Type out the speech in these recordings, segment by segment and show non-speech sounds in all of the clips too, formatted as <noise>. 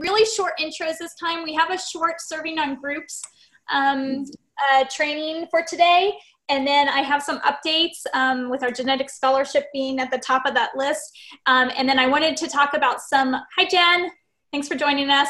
really short intros this time. We have a short serving on groups um, uh, training for today. And then I have some updates um, with our genetic scholarship being at the top of that list. Um, and then I wanted to talk about some, hi Jen, thanks for joining us.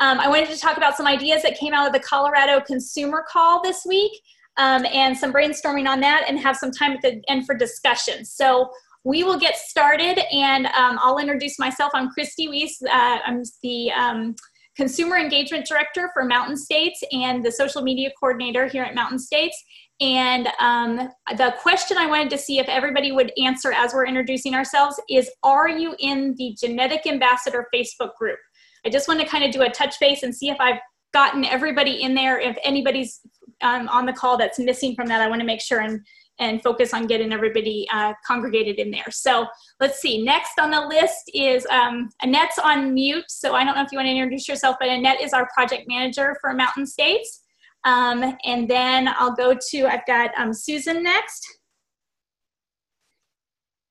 Um, I wanted to talk about some ideas that came out of the Colorado Consumer Call this week um, and some brainstorming on that and have some time at the end for discussion. So we will get started and um, I'll introduce myself. I'm Christy Weiss. Uh, I'm the um, Consumer Engagement Director for Mountain States and the Social Media Coordinator here at Mountain States. And um, the question I wanted to see if everybody would answer as we're introducing ourselves is Are you in the Genetic Ambassador Facebook group? I just want to kind of do a touch base and see if I've gotten everybody in there. If anybody's um, on the call that's missing from that, I want to make sure and and focus on getting everybody uh, congregated in there. So let's see. Next on the list is um, Annette's on mute. So I don't know if you want to introduce yourself, but Annette is our project manager for Mountain States. Um, and then I'll go to, I've got um, Susan next.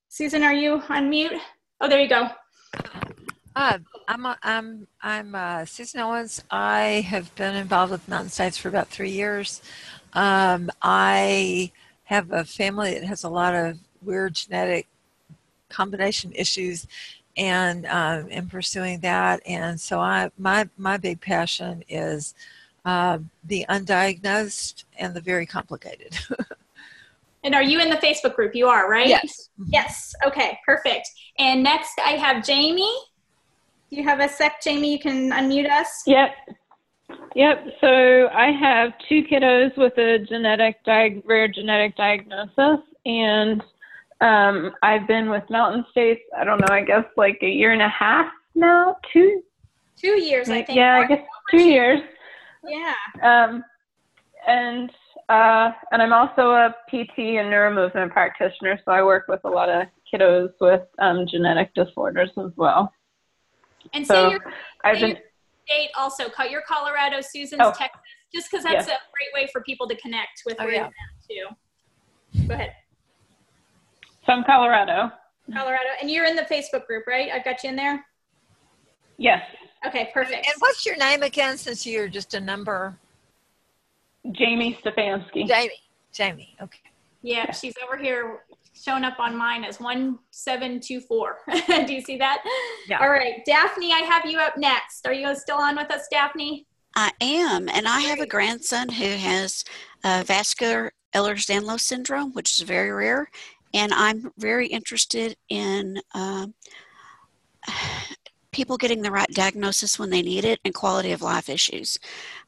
Susan, are you on mute? Oh, there you go. Uh, I'm, I'm, I'm uh, Susan Owens. I have been involved with Mountain States for about three years. Um, I have a family that has a lot of weird genetic combination issues and um, in pursuing that. And so i my my big passion is uh, the undiagnosed and the very complicated. <laughs> And are you in the facebook group? You are right? Yes. Yes. Okay perfect. And next i have jamie. Do you have a sec jamie? You can unmute us. Yep Yep. So I have two kiddos with a genetic di- rare genetic diagnosis, and um, I've been with Mountain States. I don't know. I guess like a year and a half now. Two. Two years, I think. Yeah, I guess two years. Yeah. Um, and uh, and I'm also a PT and neuromovement practitioner, so I work with a lot of kiddos with um, genetic disorders as well. And so, so I've been state also. Cut your Colorado, Susan's oh. Texas, just because that's yes. a great way for people to connect with oh, yeah. too. Go ahead. From Colorado. Colorado, and you're in the Facebook group, right? I've got you in there. Yes. Okay, perfect. And what's your name again? Since you're just a number. Jamie Stefanski. Jamie. Jamie. Okay. Yeah, she's over here showing up on mine as 1724. <laughs> Do you see that? Yeah. All right, Daphne, I have you up next. Are you still on with us, Daphne? I am, and I have a grandson who has uh, vascular Ehlers-Danlos syndrome, which is very rare, and I'm very interested in uh, people getting the right diagnosis when they need it and quality of life issues.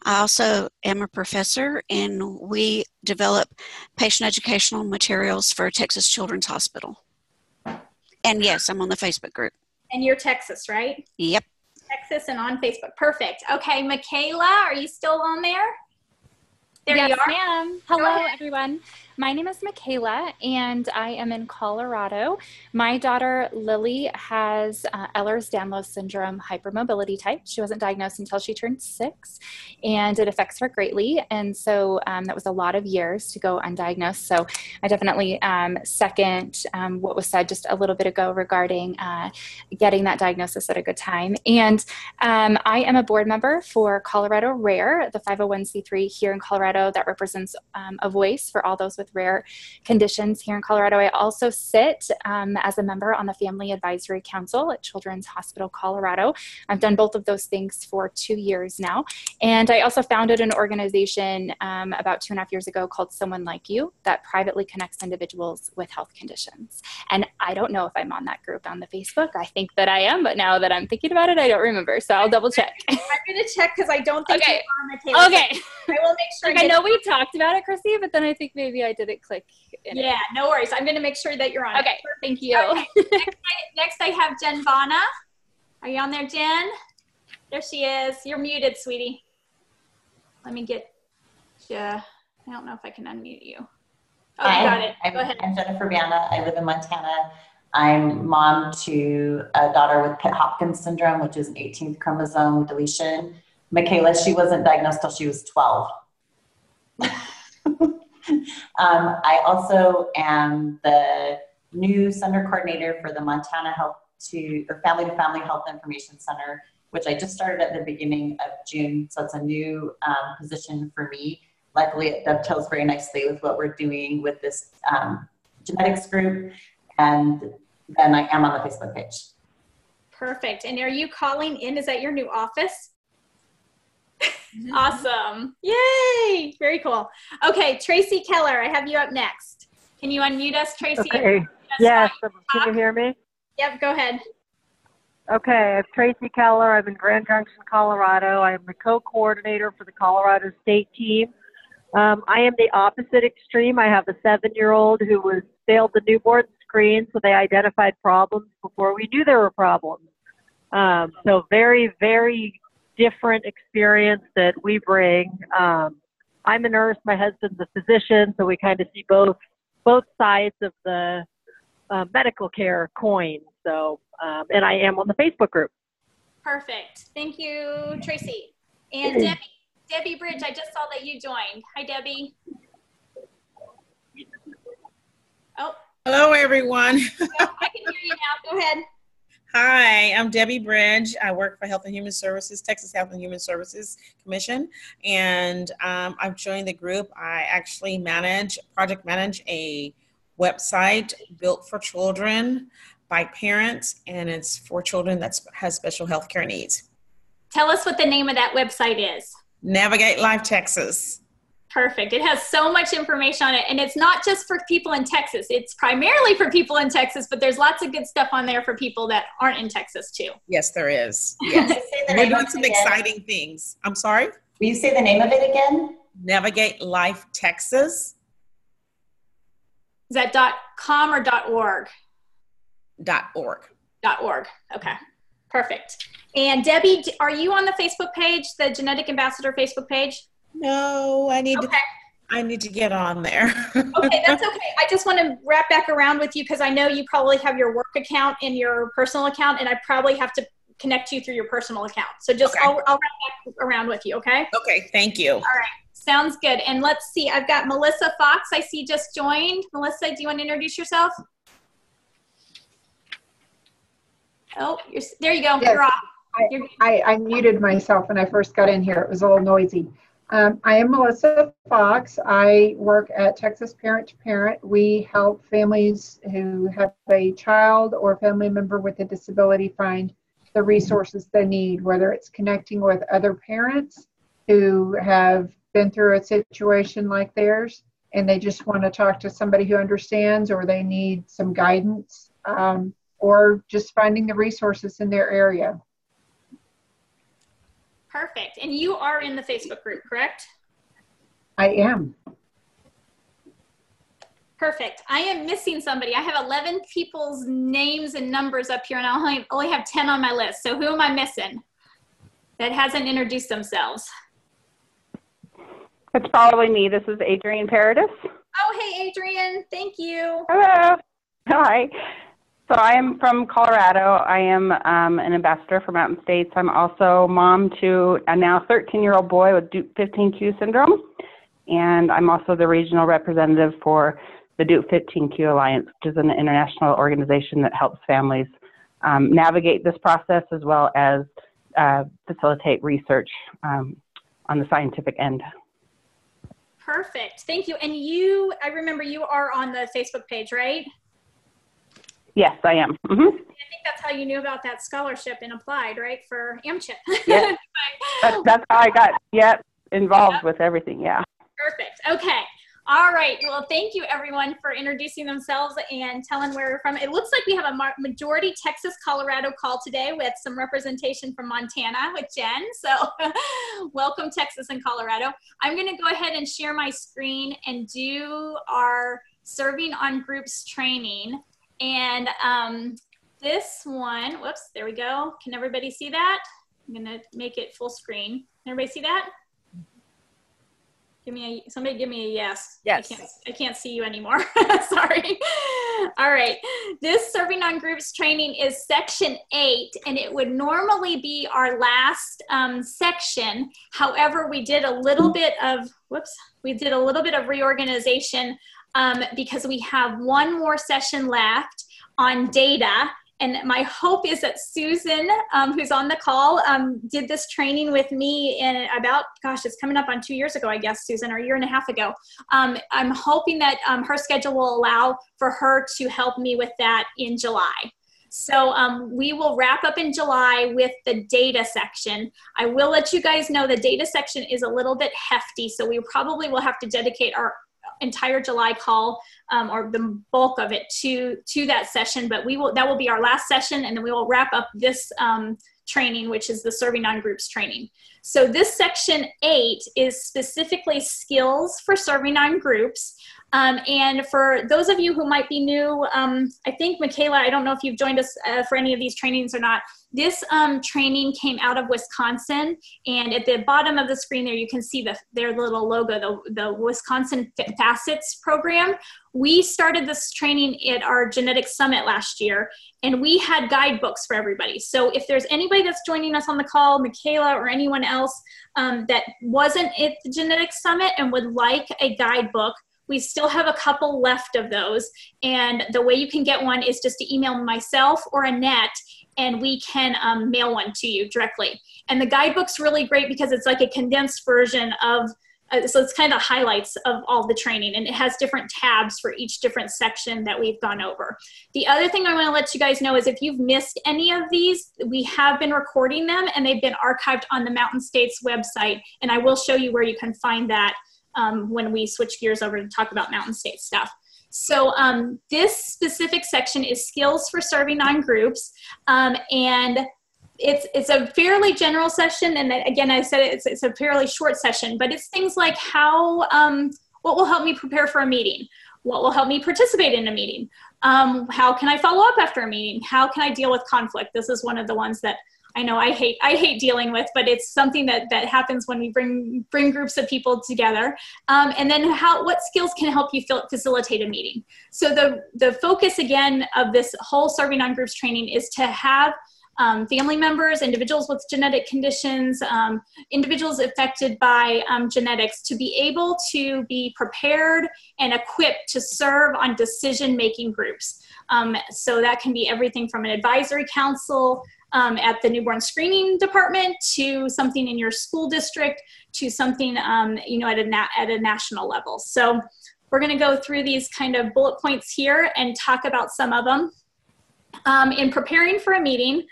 I also am a professor and we develop patient educational materials for Texas Children's Hospital. And yes, I'm on the Facebook group. And you're Texas, right? Yep. Texas and on Facebook. Perfect. Okay, Michaela, are you still on there? There yes, you are. ma'am. Hello, everyone. My name is Michaela, and I am in Colorado. My daughter Lily has uh, Ehlers-Danlos syndrome hypermobility type. She wasn't diagnosed until she turned six, and it affects her greatly. And so um, that was a lot of years to go undiagnosed. So I definitely um, second um, what was said just a little bit ago regarding uh, getting that diagnosis at a good time. And um, I am a board member for Colorado Rare, the 501c3 here in Colorado that represents um, a voice for all those with with rare conditions here in Colorado. I also sit um, as a member on the Family Advisory Council at Children's Hospital Colorado. I've done both of those things for two years now. And I also founded an organization um, about two and a half years ago called Someone Like You that privately connects individuals with health conditions. And I don't know if I'm on that group on the Facebook. I think that I am, but now that I'm thinking about it, I don't remember. So I'll double check. <laughs> I'm going to check because I don't think you're on the okay. Okay. I will make sure. Like, I know we talked about it, Chrissy, but then I think maybe I didn't click. yeah, it. no worries. I'm going to make sure that you're on. Okay, thank you. Okay. <laughs> next, I, next, I have Jen Vana. Are you on there, Jen? There she is. You're muted, sweetie. Let me get you. I don't know if I can unmute you. Oh, Hi, you got it. I'm, Go ahead. I'm Jennifer Viana. I live in Montana. I'm mom to a daughter with Pitt Hopkins syndrome, which is an 18th chromosome deletion. Michaela, she wasn't diagnosed till she was 12. <laughs> <laughs> um, I also am the new center coordinator for the Montana Health to or Family to Family Health Information Center, which I just started at the beginning of June. So it's a new um, position for me. Luckily, it dovetails very nicely with what we're doing with this um, genetics group. And then I am on the Facebook page. Perfect. And are you calling in? Is that your new office? Mm-hmm. awesome. Yay. Very cool. Okay, Tracy Keller, I have you up next. Can you unmute us, Tracy? Okay. Yes. Can you hear me? Yep, go ahead. Okay, I'm Tracy Keller. I'm in Grand Junction, Colorado. I'm the co-coordinator for the Colorado State team. Um, I am the opposite extreme. I have a seven-year-old who was failed the newborn screen, so they identified problems before we knew there were problems. Um, so very, very different experience that we bring. Um, I'm a nurse. My husband's a physician, so we kind of see both both sides of the uh, medical care coin. So, um, and I am on the Facebook group. Perfect. Thank you, Tracy. And Debbie, Debbie Bridge, I just saw that you joined. Hi, Debbie. Oh. Hello, everyone. <laughs> oh, I can hear you now. Go ahead. Hi, I'm Debbie Bridge. I work for Health and Human Services, Texas Health and Human Services Commission, and um, I've joined the group. I actually manage, project manage a website built for children by parents, and it's for children that has special health care needs. Tell us what the name of that website is. Navigate Life Texas. Perfect. It has so much information on it. And it's not just for people in Texas, it's primarily for people in Texas, but there's lots of good stuff on there for people that aren't in Texas too. Yes, there is. Yes. We're doing some exciting things. I'm sorry? Will you say the name of it again? Navigate Life Texas. Is that dot com or dot org? Dot org. Dot org. Okay. Perfect. And Debbie, are you on the Facebook page, the Genetic Ambassador Facebook page? No, I need okay. to. I need to get on there. <laughs> okay, that's okay. I just want to wrap back around with you because I know you probably have your work account and your personal account, and I probably have to connect you through your personal account. So just okay. I'll, I'll wrap back around with you, okay? Okay, thank you. All right, sounds good. And let's see, I've got Melissa Fox. I see just joined. Melissa, do you want to introduce yourself? Oh, there you go. Yes. You're off. I, I, I muted myself when I first got in here. It was a little noisy. Um, I am Melissa Fox. I work at Texas Parent to Parent. We help families who have a child or family member with a disability find the resources they need, whether it's connecting with other parents who have been through a situation like theirs and they just want to talk to somebody who understands or they need some guidance um, or just finding the resources in their area. Perfect. And you are in the Facebook group, correct? I am. Perfect. I am missing somebody. I have 11 people's names and numbers up here, and I only, only have 10 on my list. So who am I missing that hasn't introduced themselves? It's probably me. This is Adrienne Paradis. Oh, hey, Adrienne. Thank you. Hello. Hi. So I am from Colorado. I am um, an ambassador for Mountain States. I'm also mom to a now 13-year-old boy with Dup15q syndrome, and I'm also the regional representative for the Dup15q Alliance, which is an international organization that helps families um, navigate this process as well as uh, facilitate research um, on the scientific end. Perfect. Thank you. And you, I remember you are on the Facebook page, right? Yes, I am. Mm-hmm. I think that's how you knew about that scholarship and applied, right, for AMCHP. <laughs> Yeah, that's, that's how I got yep involved yep. with everything. Yeah. Perfect. Okay. All right. Well, thank you everyone for introducing themselves and telling where you're from. It looks like we have a majority Texas Colorado call today with some representation from Montana with Jen. <laughs> So, welcome Texas and Colorado. I'm going to go ahead and share my screen and do our serving on groups training. And um, this one, whoops, there we go. Can everybody see that? I'm gonna make it full screen. Can everybody see that? Give me a, somebody give me a yes. Yes. I can't, I can't see you anymore. <laughs> Sorry. All right. This serving on groups training is section eight, and it would normally be our last um, section. However, we did a little bit of, whoops, we did a little bit of reorganization um, because we have one more session left on data And my hope is that Susan, um, who's on the call, um, did this training with me in about, gosh, it's coming up on two years ago, I guess, Susan, or a year and a half ago. Um, I'm hoping that um, her schedule will allow for her to help me with that in July. So um, we will wrap up in July with the data section. I will let you guys know the data section is a little bit hefty, so we probably will have to dedicate our entire July call um, or the bulk of it to to that session. But we will that will be our last session, and then we will wrap up this um, training, which is the serving on groups training. So this section eight is specifically skills for serving on groups. Um, and for those of you who might be new, um, I think, Michaela, I don't know if you've joined us uh, for any of these trainings or not. This um, training came out of Wisconsin. And at the bottom of the screen there, you can see the, their little logo, the, the Wisconsin Facets program. We started this training at our genetic summit last year, and we had guidebooks for everybody. So if there's anybody that's joining us on the call, Michaela or anyone else um, that wasn't at the genetic summit and would like a guidebook, we still have a couple left of those. And the way you can get one is just to email myself or Annette, and we can um, mail one to you directly. And the guidebook's really great because it's like a condensed version of uh, so it's kind of the highlights of all the training and it has different tabs for each different section that we've gone over. The other thing I want to let you guys know is if you've missed any of these, we have been recording them and they've been archived on the Mountain States website and I will show you where you can find that um, when we switch gears over to talk about Mountain State stuff. So um, this specific section is skills for serving on groups, um, and it's it's a fairly general session. And again, I said it's it's a fairly short session, but it's things like how um, what will help me prepare for a meeting, what will help me participate in a meeting, um, how can I follow up after a meeting, how can I deal with conflict. This is one of the ones that I know I hate I hate dealing with, but it's something that that happens when we bring bring groups of people together. Um, and then how what skills can help you facilitate a meeting? So the the focus again of this whole serving on groups training is to have um, family members, individuals with genetic conditions, um, individuals affected by um, genetics to be able to be prepared and equipped to serve on decision making groups. Um, so that can be everything from an advisory council um, at the newborn screening department to something in your school district to something um, you know at a na- at a national level. So we're going to go through these kind of bullet points here and talk about some of them. Um, in preparing for a meeting,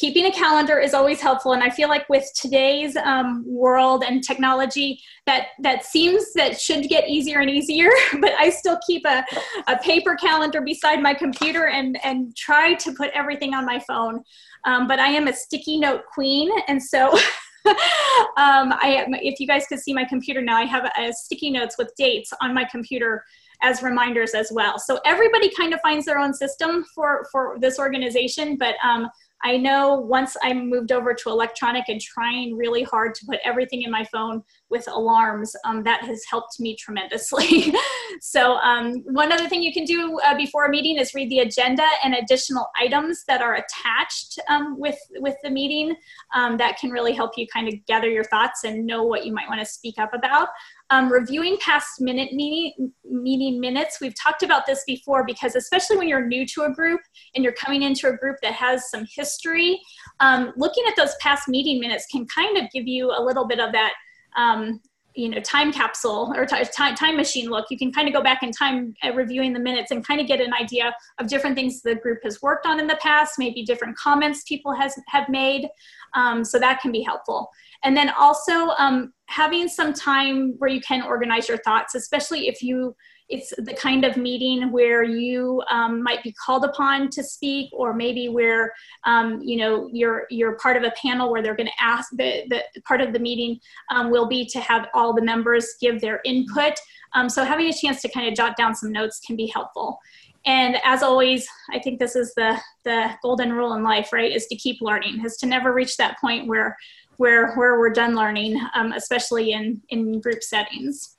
keeping a calendar is always helpful. And i feel like with today's um, world and technology that that seems that should get easier and easier <laughs> but i still keep a, a paper calendar beside my computer and and try to put everything on my phone. Um, but i am a sticky note queen. And so <laughs> um, I, if you guys could see my computer now, I have a, a sticky notes with dates on my computer as reminders as well. So everybody kind of finds their own system for, for this organization, but um, I know once I moved over to electronic and trying really hard to put everything in my phone with alarms, um, that has helped me tremendously. <laughs> so um, one other thing you can do uh, before a meeting is read the agenda and additional items that are attached um, with, with the meeting. Um, that can really help you kind of gather your thoughts and know what you might want to speak up about. Um, reviewing past minute meeting, meeting minutes, we've talked about this before because especially when you're new to a group and you're coming into a group that has some history, um, looking at those past meeting minutes can kind of give you a little bit of that um, you know time capsule or time, time machine look. You can kind of go back in time reviewing the minutes and kind of get an idea of different things the group has worked on in the past maybe different comments people has have made um, so that can be helpful. And then also um, having some time where you can organize your thoughts especially if you it's the kind of meeting where you um, might be called upon to speak or maybe where um, you know you're you're part of a panel where they're going to ask the, the part of the meeting um, will be to have all the members give their input. Um, so having a chance to kind of jot down some notes can be helpful and as always i think this is the the golden rule in life right is to keep learning is to never reach that point where where where we're done learning um, especially in in group settings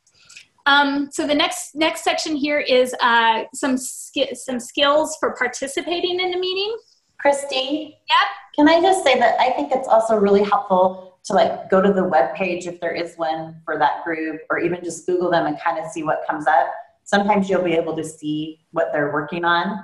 um, so the next next section here is uh, some sk- some skills for participating in a meeting. Christy. Yep. Can I just say that I think it's also really helpful to like go to the web page if there is one for that group, or even just Google them and kind of see what comes up. Sometimes you'll be able to see what they're working on.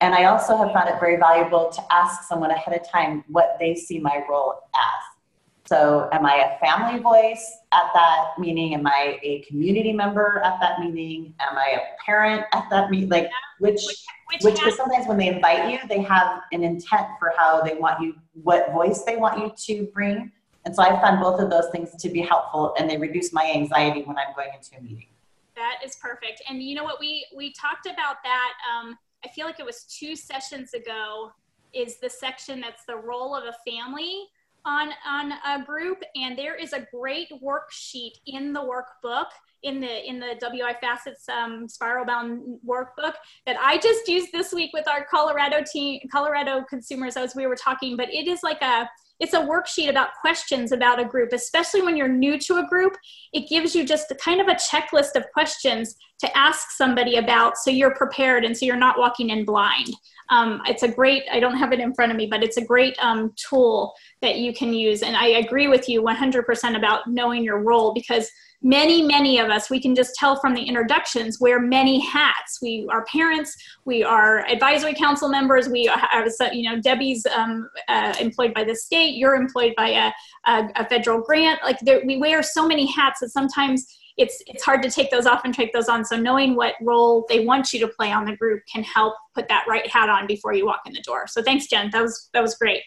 And I also have found it very valuable to ask someone ahead of time what they see my role as. So, am I a family voice at that meeting? Am I a community member at that meeting? Am I a parent at that meeting? Like, which, which, which, because sometimes when they invite you, they have an intent for how they want you, what voice they want you to bring. And so I found both of those things to be helpful and they reduce my anxiety when I'm going into a meeting. That is perfect. And you know what, we, we talked about that, um, I feel like it was two sessions ago, is the section that's the role of a family on, on a group. And there is a great worksheet in the workbook in the in the WI Facets um, spiral bound workbook that I just used this week with our Colorado team, Colorado consumers as we were talking. But it is like a it's a worksheet about questions about a group, especially when you're new to a group. It gives you just kind of a checklist of questions to ask somebody about so you're prepared and so you're not walking in blind. Um, it's a great, I don't have it in front of me, but it's a great um, tool that you can use. And I agree with you 100% about knowing your role because many many of us we can just tell from the introductions wear many hats. We are parents we are advisory council members we are you know debbie's um, uh, employed by the state you're employed by a, a, a federal grant. Like there, we wear so many hats that sometimes it's it's hard to take those off and take those on. So knowing what role they want you to play on the group can help put that right hat on before you walk in the door. So thanks jen. That was that was great.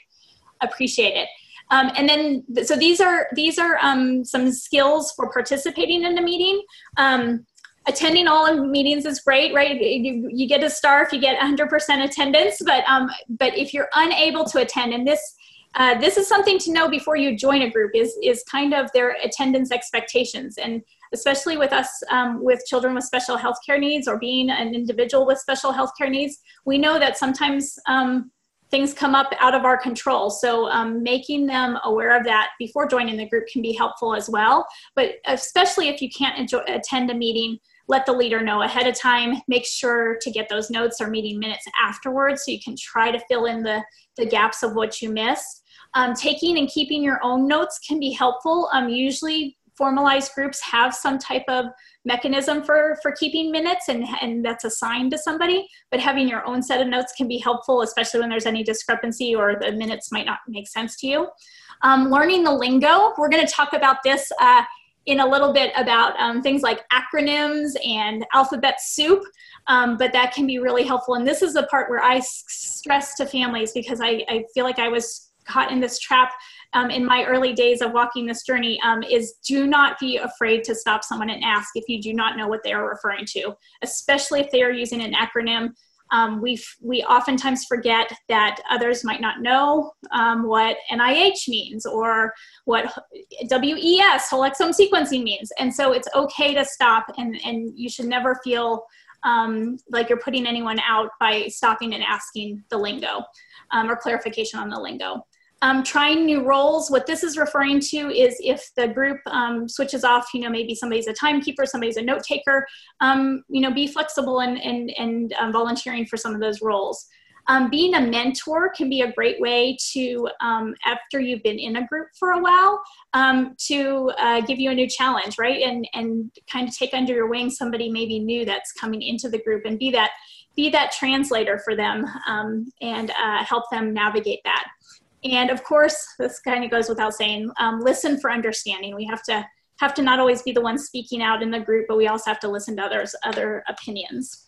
Appreciate it um, and then, so these are these are um, some skills for participating in the meeting. Um, attending all of meetings is great, right? You, you get a star if you get 100% attendance, but um, but if you're unable to attend, and this uh, this is something to know before you join a group is is kind of their attendance expectations and especially with us um, with children with special health care needs or being an individual with special health care needs we know that sometimes um, things come up out of our control. So um, making them aware of that before joining the group can be helpful as well. But especially if you can't enjoy, attend a meeting, let the leader know ahead of time. Make sure to get those notes or meeting minutes afterwards so you can try to fill in the, the gaps of what you missed. Um, taking and keeping your own notes can be helpful. Um, usually formalized groups have some type of mechanism for for keeping minutes and and that's assigned to somebody but having your own set of notes can be helpful especially when there's any discrepancy or the minutes might not make sense to you. Um, learning the lingo we're going to talk about this uh, in a little bit about um, things like acronyms and alphabet soup um, but that can be really helpful. And this is the part where i stress to families because I, I feel like i was caught in this trap um, in my early days of walking this journey um, is do not be afraid to stop someone and ask if you do not know what they are referring to, especially if they are using an acronym. Um, we we oftentimes forget that others might not know um, what NIH means or what WES, whole exome sequencing means. And so it's okay to stop and, and you should never feel um, like you're putting anyone out by stopping and asking the lingo um, or clarification on the lingo. Um, trying new roles, what this is referring to is if the group um, switches off, you know, maybe somebody's a timekeeper, somebody's a note taker, um, you know, be flexible and, and, and um, volunteering for some of those roles. Um, being a mentor can be a great way to, um, after you've been in a group for a while, to uh, give you a new challenge, right? And, and kind of take under your wing somebody maybe new that's coming into the group and be that, be that translator for them and uh, help them navigate that. And of course, this kind of goes without saying, um, listen for understanding. We have to have to not always be the one speaking out in the group, but we also have to listen to others' other opinions.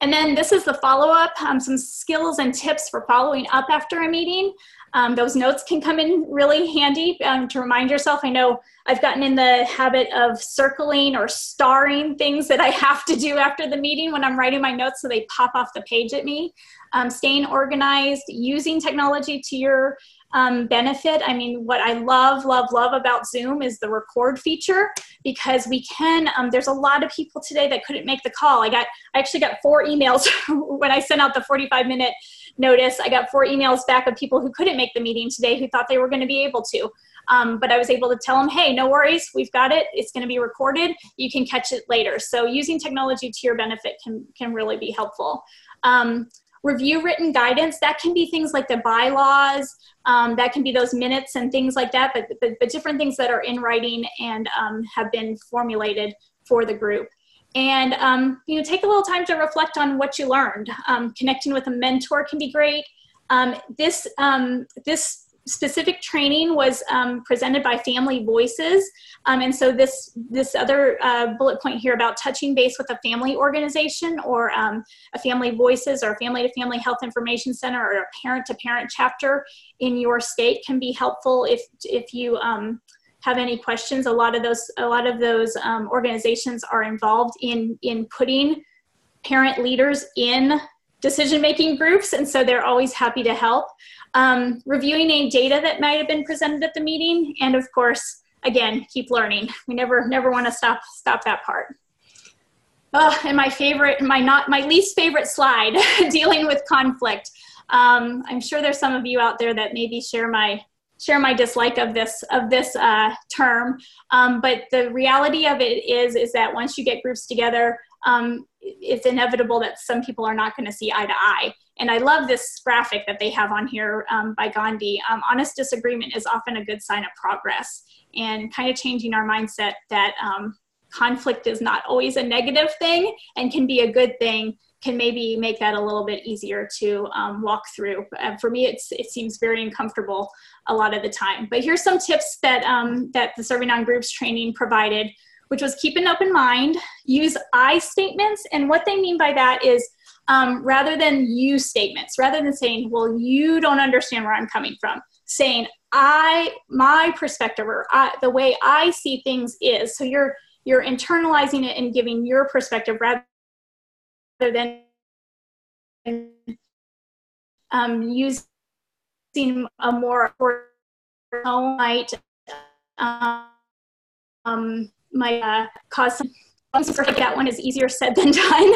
And then this is the follow-up, um, some skills and tips for following up after a meeting. Um, those notes can come in really handy um, to remind yourself. I know I've gotten in the habit of circling or starring things that I <laughs> have to do after the meeting when I'm writing my notes so they pop off the page at me. Um, staying organized, using technology to your um, benefit. I mean, what I love, love, love about Zoom is the record feature because we can. Um, there's a lot of people today that couldn't make the call. I got, I actually got four emails <laughs> when I sent out the 45 minute notice. I got four emails back of people who couldn't make the meeting today who thought they were going to be able to. Um, but I was able to tell them, hey, no worries, we've got it. It's going to be recorded. You can catch it later. So using technology to your benefit can can really be helpful. Um, review written guidance that can be things like the bylaws um, that can be those minutes and things like that but, but, but different things that are in writing and um, have been formulated for the group and um, you know take a little time to reflect on what you learned. Um, connecting with a mentor can be great. Um, this um, this specific training was um, presented by family voices. Um, and so this this other uh, bullet point here about touching base with a family organization or a family voices or family to family health information center or a parent to parent chapter in your state can be helpful if if you have any questions. A lot of those, a lot of those um, organizations are involved in in putting parent leaders in decision-making groups, and so they're always happy to help. Um, reviewing any data that might have been presented at the meeting, and of course, again, keep learning. We never never want to stop stop that part. Oh, and my favorite, my not my least favorite slide, <laughs> dealing with conflict. Um, I'm sure there's some of you out there that maybe share my share my dislike of this of this uh, term. Um, but the reality of it is is that once you get groups together, um, it's inevitable that some people are not going to see eye to eye. And I love this graphic that they have on here um, by Gandhi. Um, honest disagreement is often a good sign of progress, and kind of changing our mindset that um, conflict is not always a negative thing and can be a good thing can maybe make that a little bit easier to um, walk through. Uh, for me, it's, it seems very uncomfortable a lot of the time. But here's some tips that, um, that the Serving on Groups training provided, which was keep an open mind, use I statements. And what they mean by that is um, rather than you statements, rather than saying, well, you don't understand where I'm coming from, saying, I, my perspective or I, the way I see things is. So you're, you're internalizing it and giving your perspective rather than um, using a more might um, might uh, cause some that one is easier said than <laughs> done.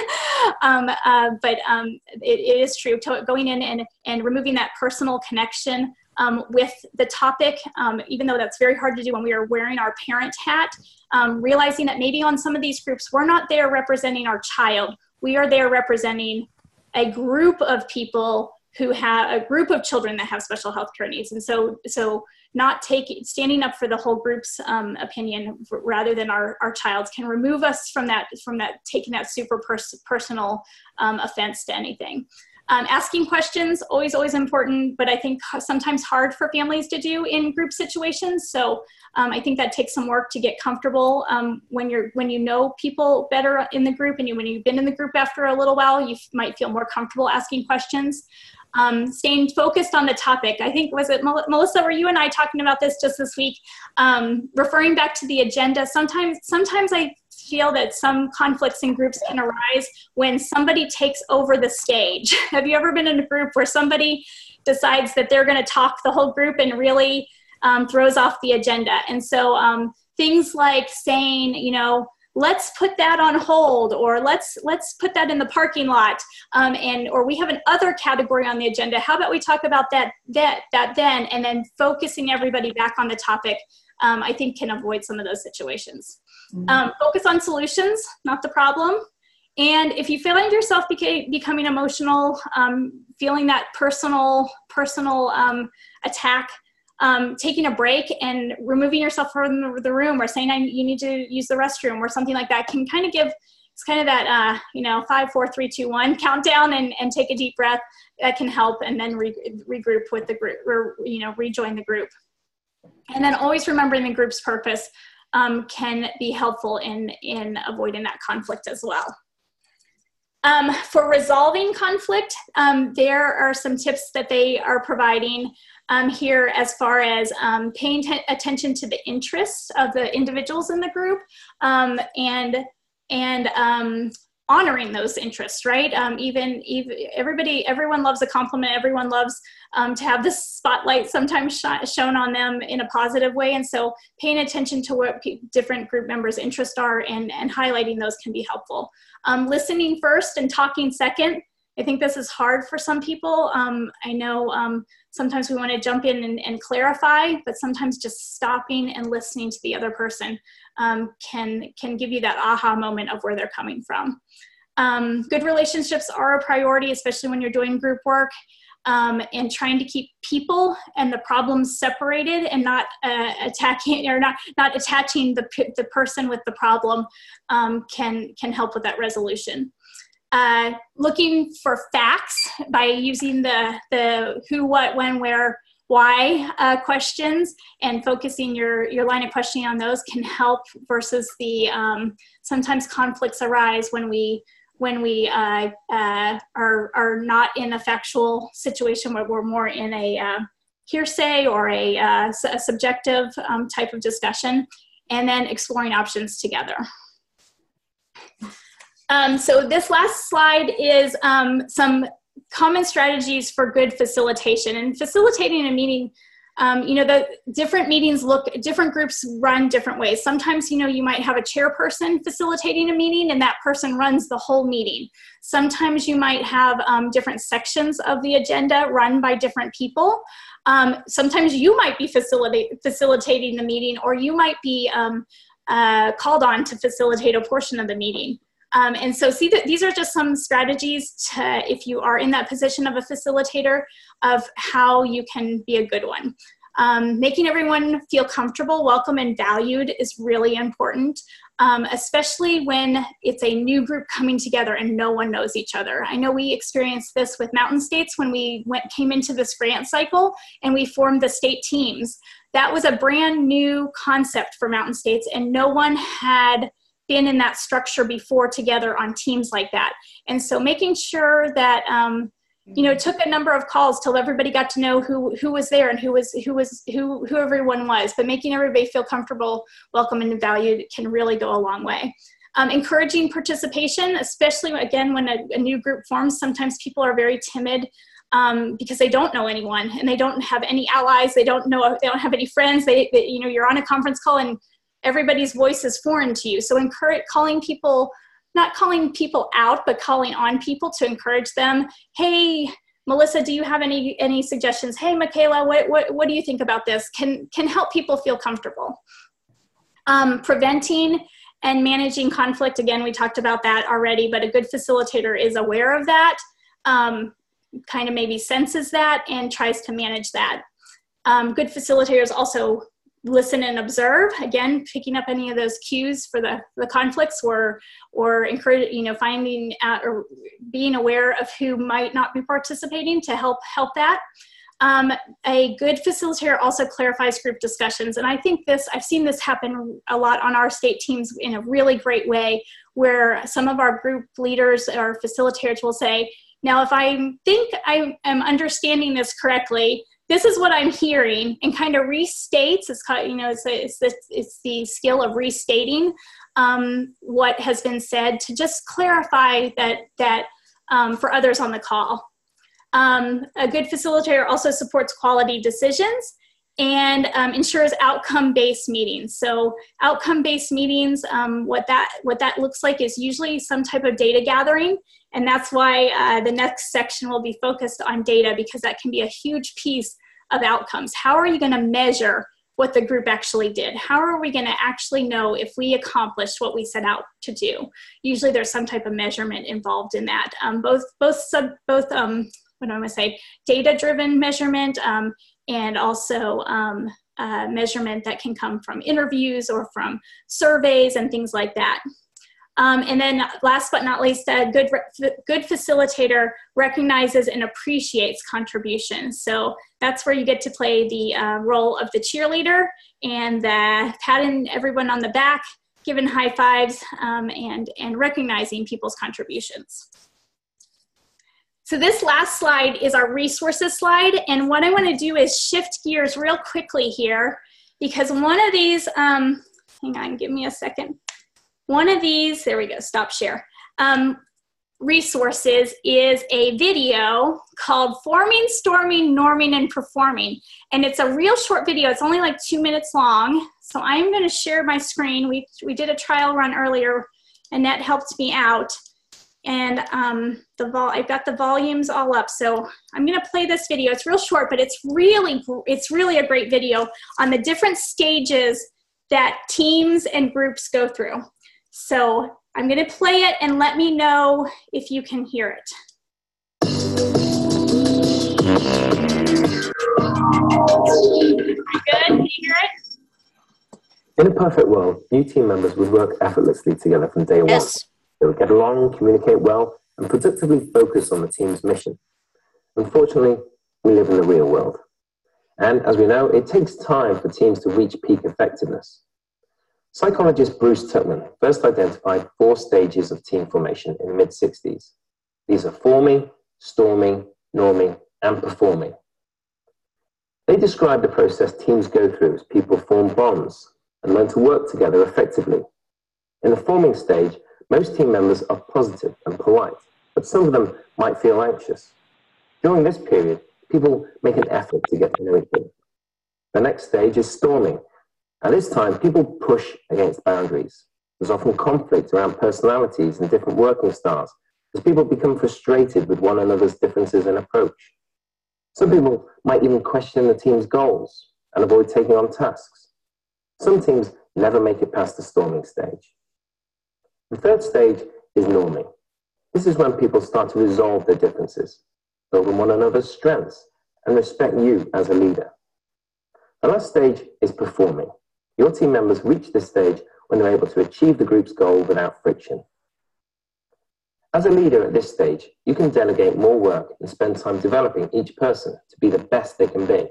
Um, uh, but um, it, it is true. To going in and, and removing that personal connection um, with the topic, um, even though that's very hard to do when we are wearing our parent hat, um, realizing that maybe on some of these groups, we're not there representing our child we are there representing a group of people who have a group of children that have special health care needs. And so so not taking standing up for the whole group's um, opinion rather than our, our child's can remove us from that from that taking that super pers- personal um, offense to anything um, asking questions, always, always important, but I think sometimes hard for families to do in group situations. So um, I think that takes some work to get comfortable um, when you're when you know people better in the group, and you when you've been in the group after a little while, you might feel more comfortable asking questions. Um, staying focused on the topic. I think was it Melissa? Were you and I talking about this just this week? Um, referring back to the agenda. Sometimes, sometimes I feel that some conflicts in groups can arise when somebody takes over the stage. <laughs> Have you ever been in a group where somebody decides that they're going to talk the whole group and really um, throws off the agenda? And so um, things like saying, you know, let's put that on hold or let's let's put that in the parking lot um, and or we have an other category on the agenda how about we talk about that that that then and then focusing everybody back on the topic um, i think can avoid some of those situations Mm-hmm. Um, focus on solutions, not the problem. And if you find yourself beca- becoming emotional, um, feeling that personal personal um, attack, um, taking a break and removing yourself from the room, or saying you need to use the restroom, or something like that, can kind of give it's kind of that uh, you know five, four, three, two, one <laughs> countdown, and, and take a deep breath. That can help, and then re- regroup with the group, or you know rejoin the group. And then always remembering the group's purpose um, can be helpful in, in avoiding that conflict as well. Um, for resolving conflict, um, there are some tips that they are providing um, here as far as um, paying attention to the interests of the individuals in the group um, and and um, honoring those interests, right? Even, even everybody, everyone loves a compliment. Everyone loves um, to have the spotlight sometimes sh- shown on them in a positive way. And so paying attention to what p- different group members' interests are and, and highlighting those can be helpful. Um, listening first and talking second. I think this is hard for some people. Um, I know um, sometimes we want to jump in and, and, clarify, but sometimes just stopping and listening to the other person um, can can give you that aha moment of where they're coming from. Um, good relationships are a priority, especially when you're doing group work. Um, and trying to keep people and the problems separated and not uh, attacking or not not attaching the, the person with the problem um, can can help with that resolution. Uh, looking for facts by using the the who, what, when, where, why uh, questions and focusing your your line of questioning on those can help versus the um, sometimes conflicts arise when we when we uh, uh, are, are not in a factual situation where we're more in a uh, hearsay or a, uh, a subjective um, type of discussion, and then exploring options together. Um, so this last slide is um, some common strategies for good facilitation. And facilitating a meeting um, you know the different meetings look different groups run different ways. Sometimes you know you might have a chairperson facilitating a meeting and that person runs the whole meeting. Sometimes you might have um, different sections of the agenda run by different people. Um, sometimes you might be facilitating the meeting or you might be um, uh, called on to facilitate a portion of the meeting um, and so see that these are just some strategies to, if you are in that position of a facilitator, of how you can be a good one. Um, making everyone feel comfortable, welcome, and valued is really important, um, especially when it's a new group coming together and no one knows each other. I know we experienced this with Mountain States when we went came into this grant cycle and we formed the state teams. That was a brand new concept for Mountain States, and no one had been in that structure before together on teams like that. And so making sure that um, you know, it took a number of calls till everybody got to know who who was there and who was who was who who everyone was. But making everybody feel comfortable, welcome, and valued can really go a long way. Um, encouraging participation, especially again when a, a, new group forms. Sometimes people are very timid um, because they don't know anyone and they don't have any allies. They don't know they don't have any friends. They, they you know you're on a conference call and everybody's voice is foreign to you. So encourage calling people, not calling people out, but calling on people to encourage them. Hey, Melissa, do you have any any suggestions? Hey, Michaela, what what, what do you think about this? Can can help people feel comfortable. Um, preventing and managing conflict. Again, we talked about that already, but a good facilitator is aware of that, um, kind of maybe senses that, and tries to manage that. Um, good facilitators also listen and observe. Again picking up any of those cues for the, the conflicts or or encourage you know finding out or being aware of who might not be participating to help help that. Um, a good facilitator also clarifies group discussions. And i think this i've seen this happen a lot on our state teams in a really great way where some of our group leaders or facilitators will say now if i think i am understanding this correctly this is what I'm hearing and kind of restates. It's called, you know it's it's the, it's the skill of restating um, what has been said to just clarify that that um, for others on the call. Um, a good facilitator also supports quality decisions and um, ensures outcome-based meetings. So outcome-based meetings, um, what that what that looks like is usually some type of data gathering, and that's why uh, the next section will be focused on data because that can be a huge piece of outcomes. How are you going to measure what the group actually did? How are we going to actually know if we accomplished what we set out to do? Usually, there's some type of measurement involved in that. Um, both both sub both um, what do I want to say? Data-driven measurement um, and also um, uh, measurement that can come from interviews or from surveys and things like that. Um, and then last but not least, a good, good facilitator recognizes and appreciates contributions. So that's where you get to play the uh, role of the cheerleader and patting everyone on the back, giving high fives, um, and, and recognizing people's contributions. So this last slide is our resources slide. And what I wanna do is shift gears real quickly here because one of these, um, hang on, give me a second. One of these, there we go, stop share, um, resources is a video called Forming, Storming, Norming, and Performing. And it's a real short video. It's only like two minutes long. So I'm going to share my screen. We, we did a trial run earlier, and that helped me out. And um, the vol I've got the volumes all up. So I'm going to play this video. It's real short, but it's really, it's really a great video on the different stages that teams and groups go through. So I'm going to play it and let me know if you can hear it. Good, can you hear it? In a perfect world, new team members would work effortlessly together from day Yes. one. They would get along, communicate well, and productively focus on the team's mission. Unfortunately, we live in the real world. And as we know, it takes time for teams to reach peak effectiveness. Psychologist Bruce Tuckman first identified four stages of team formation in the mid 60s. These are forming, storming, norming, and performing. They describe the process teams go through as people form bonds and learn to work together effectively. In the forming stage, most team members are positive and polite, but some of them might feel anxious. During this period, people make an effort to get to know each other. The next stage is storming. At this time, people push against boundaries. There's often conflict around personalities and different working styles as people become frustrated with one another's differences in approach. Some people might even question the team's goals and avoid taking on tasks. Some teams never make it past the storming stage. The third stage is norming. This is when people start to resolve their differences, build on one another's strengths, and respect you as a leader. The last stage is performing. Your team members reach this stage when they're able to achieve the group's goal without friction. As a leader at this stage, you can delegate more work and spend time developing each person to be the best they can be.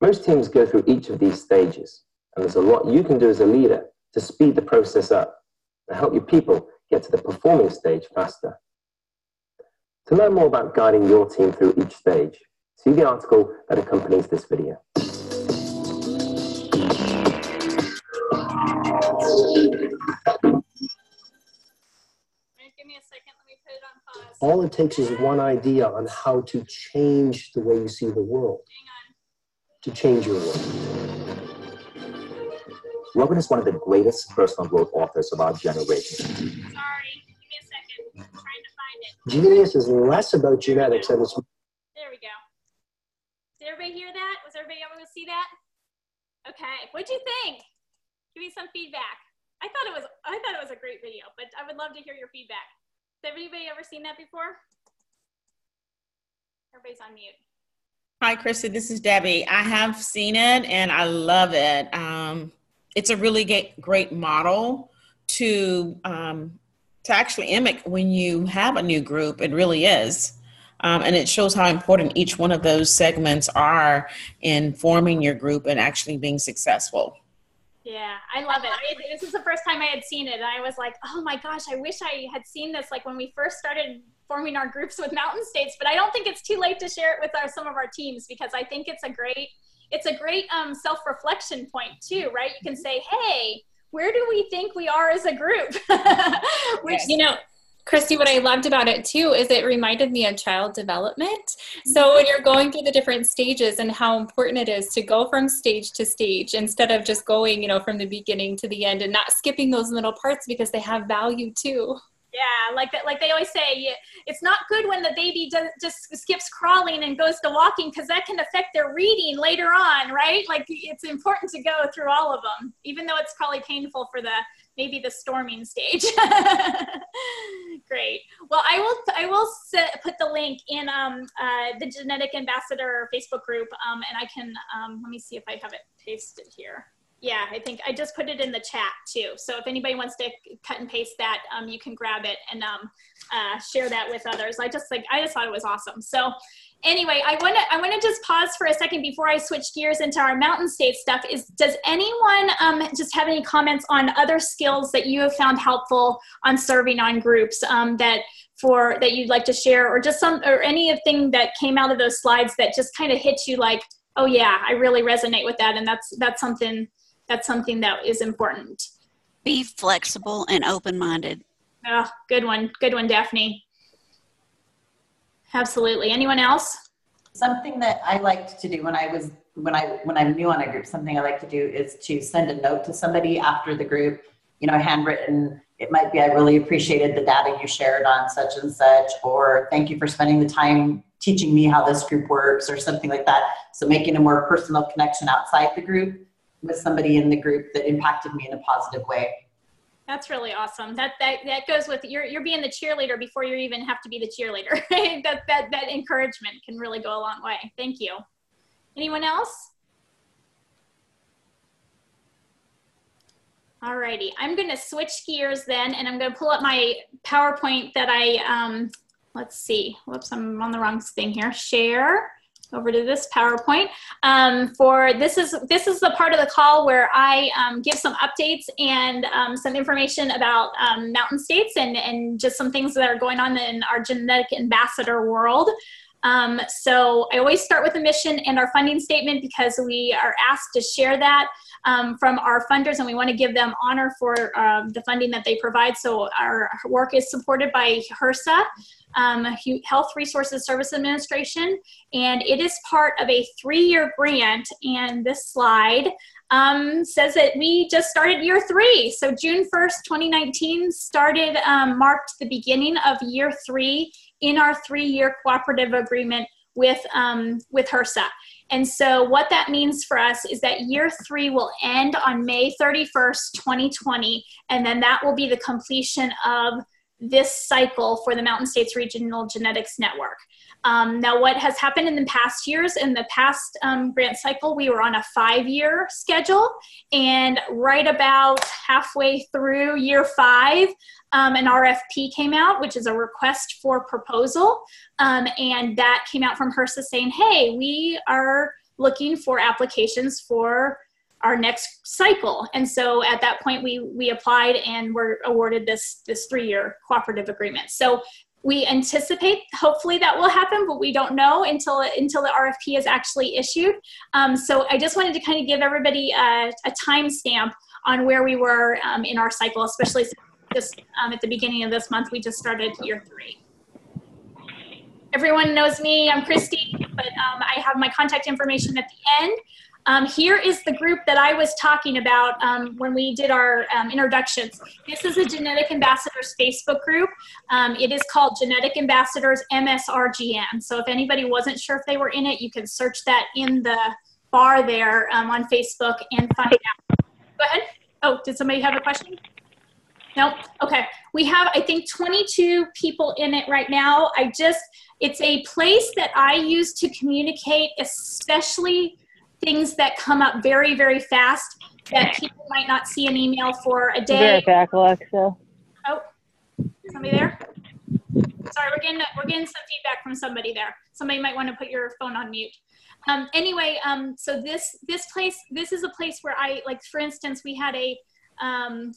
Most teams go through each of these stages, and there's a lot you can do as a leader to speed the process up and help your people get to the performing stage faster. To learn more about guiding your team through each stage, see the article that accompanies this video. Give me a second, let me put it. All it takes is one idea on how to change the way you see the world, to change your world. Robin is one of the greatest personal growth authors of our generation. Sorry, give me a second. I'm trying to find it. Genius is less about genetics and it's There we go. Did everybody hear that? Was everybody able to see that? Okay, what'd you think? Give me some feedback. I thought it was I thought it was a great video, but I would love to hear your feedback. Has anybody ever seen that before? Everybody's on mute. Hi, Krista. This is Debbie. I have seen it and I love it. Um, it's a really great, model to um, to actually mimic when you have a new group. It really is. Um, and it shows how important each one of those segments are in forming your group and actually being successful. Yeah, I love it. I, this is the first time I had seen it, and I was like, "Oh my gosh, I wish I had seen this like when we first started forming our groups with Mountain States." But I don't think it's too late to share it with our some of our teams because I think it's a great it's a great um, self reflection point too, right? You can say, "Hey, where do we think we are as a group?" <laughs> Which you know Christy, what I loved about it too is it reminded me of child development. So when you're going through the different stages and how important it is to go from stage to stage instead of just going, you know, from the beginning to the end and not skipping those middle parts because they have value too. Yeah, like that. Like they always say, it's not good when the baby does, just skips crawling and goes to walking because that can affect their reading later on, right? Like it's important to go through all of them, even though it's probably painful for the maybe the storming stage. <laughs> Great. Well, I will I will put the link in um, uh, the Genetic Ambassador Facebook group, um, and I can um, let me see if I have it pasted here. Yeah, I think I just put it in the chat too. So if anybody wants to cut and paste that, um, you can grab it and um, uh, share that with others. I just like I just thought it was awesome. So anyway, I want to I want to just pause for a second before I switch gears into our mountain state stuff. Is does anyone um, just have any comments on other skills that you have found helpful on serving on groups um, that for that you'd like to share, or just some or anything that came out of those slides that just kind of hit you like, oh yeah, I really resonate with that, and that's that's something that's something that is important. Be flexible and open-minded. Oh, good one, good one, Daphne. Absolutely. Anyone else? Something that I liked to do when I was when I when I'm new on a group, something I like to do is to send a note to somebody after the group, you know, handwritten. It might be I really appreciated the data you shared on such and such, or thank you for spending the time teaching me how this group works, or something like that. So making a more personal connection outside the group with somebody in the group that impacted me in a positive way. That's really awesome. That that that goes with you're you're being the cheerleader before you even have to be the cheerleader. <laughs> that that that encouragement can really go a long way. Thank you. Anyone else? Alrighty, I'm gonna switch gears then and I'm gonna pull up my PowerPoint that I, um, let's see, whoops, I'm on the wrong thing here, share over to this PowerPoint. Um, for this is this is the part of the call where I um, give some updates and um, some information about um, Mountain States and, and just some things that are going on in our genetic ambassador world. Um, so I always start with the mission and our funding statement because we are asked to share that um, from our funders and we want to give them honor for um, the funding that they provide. So our work is supported by HRSA, um, Health Resources Service Administration, and it is part of a three-year grant. And this slide um, says that we just started year three. So June 1st, 2019 started, um, marked the beginning of year three in our three-year cooperative agreement with, um, with HRSA. And so what that means for us is that year three will end on May 31st, 2020, and then that will be the completion of this cycle for the Mountain States Regional Genetics Network. Um, now, what has happened in the past years, in the past um, grant cycle, we were on a five year schedule, and right about halfway through year five, um, an RFP came out, which is a request for proposal. Um, and that came out from HRSA saying, hey, we are looking for applications for our next cycle. And so at that point, we, we applied and were awarded this, this three year cooperative agreement. So we anticipate hopefully that will happen but we don't know until until the rfp is actually issued um, so i just wanted to kind of give everybody a, a time stamp on where we were um, in our cycle especially just um, at the beginning of this month we just started year three everyone knows me i'm christy but um, i have my contact information at the end um, here is the group that I was talking about um, when we did our um, introductions. This is a Genetic Ambassadors Facebook group. Um, it is called Genetic Ambassadors MSRGN. So if anybody wasn't sure if they were in it, you can search that in the bar there um, on Facebook and find out. Go ahead. Oh, did somebody have a question? No? Okay. We have, I think, 22 people in it right now. I just, it's a place that I use to communicate, especially things that come up very, very fast that people might not see an email for a day. Be right back, Alexa. Oh, somebody there? Sorry, we're getting we're getting some feedback from somebody there. Somebody might want to put your phone on mute. Um, anyway, um, so this this place this is a place where I like for instance we had a um,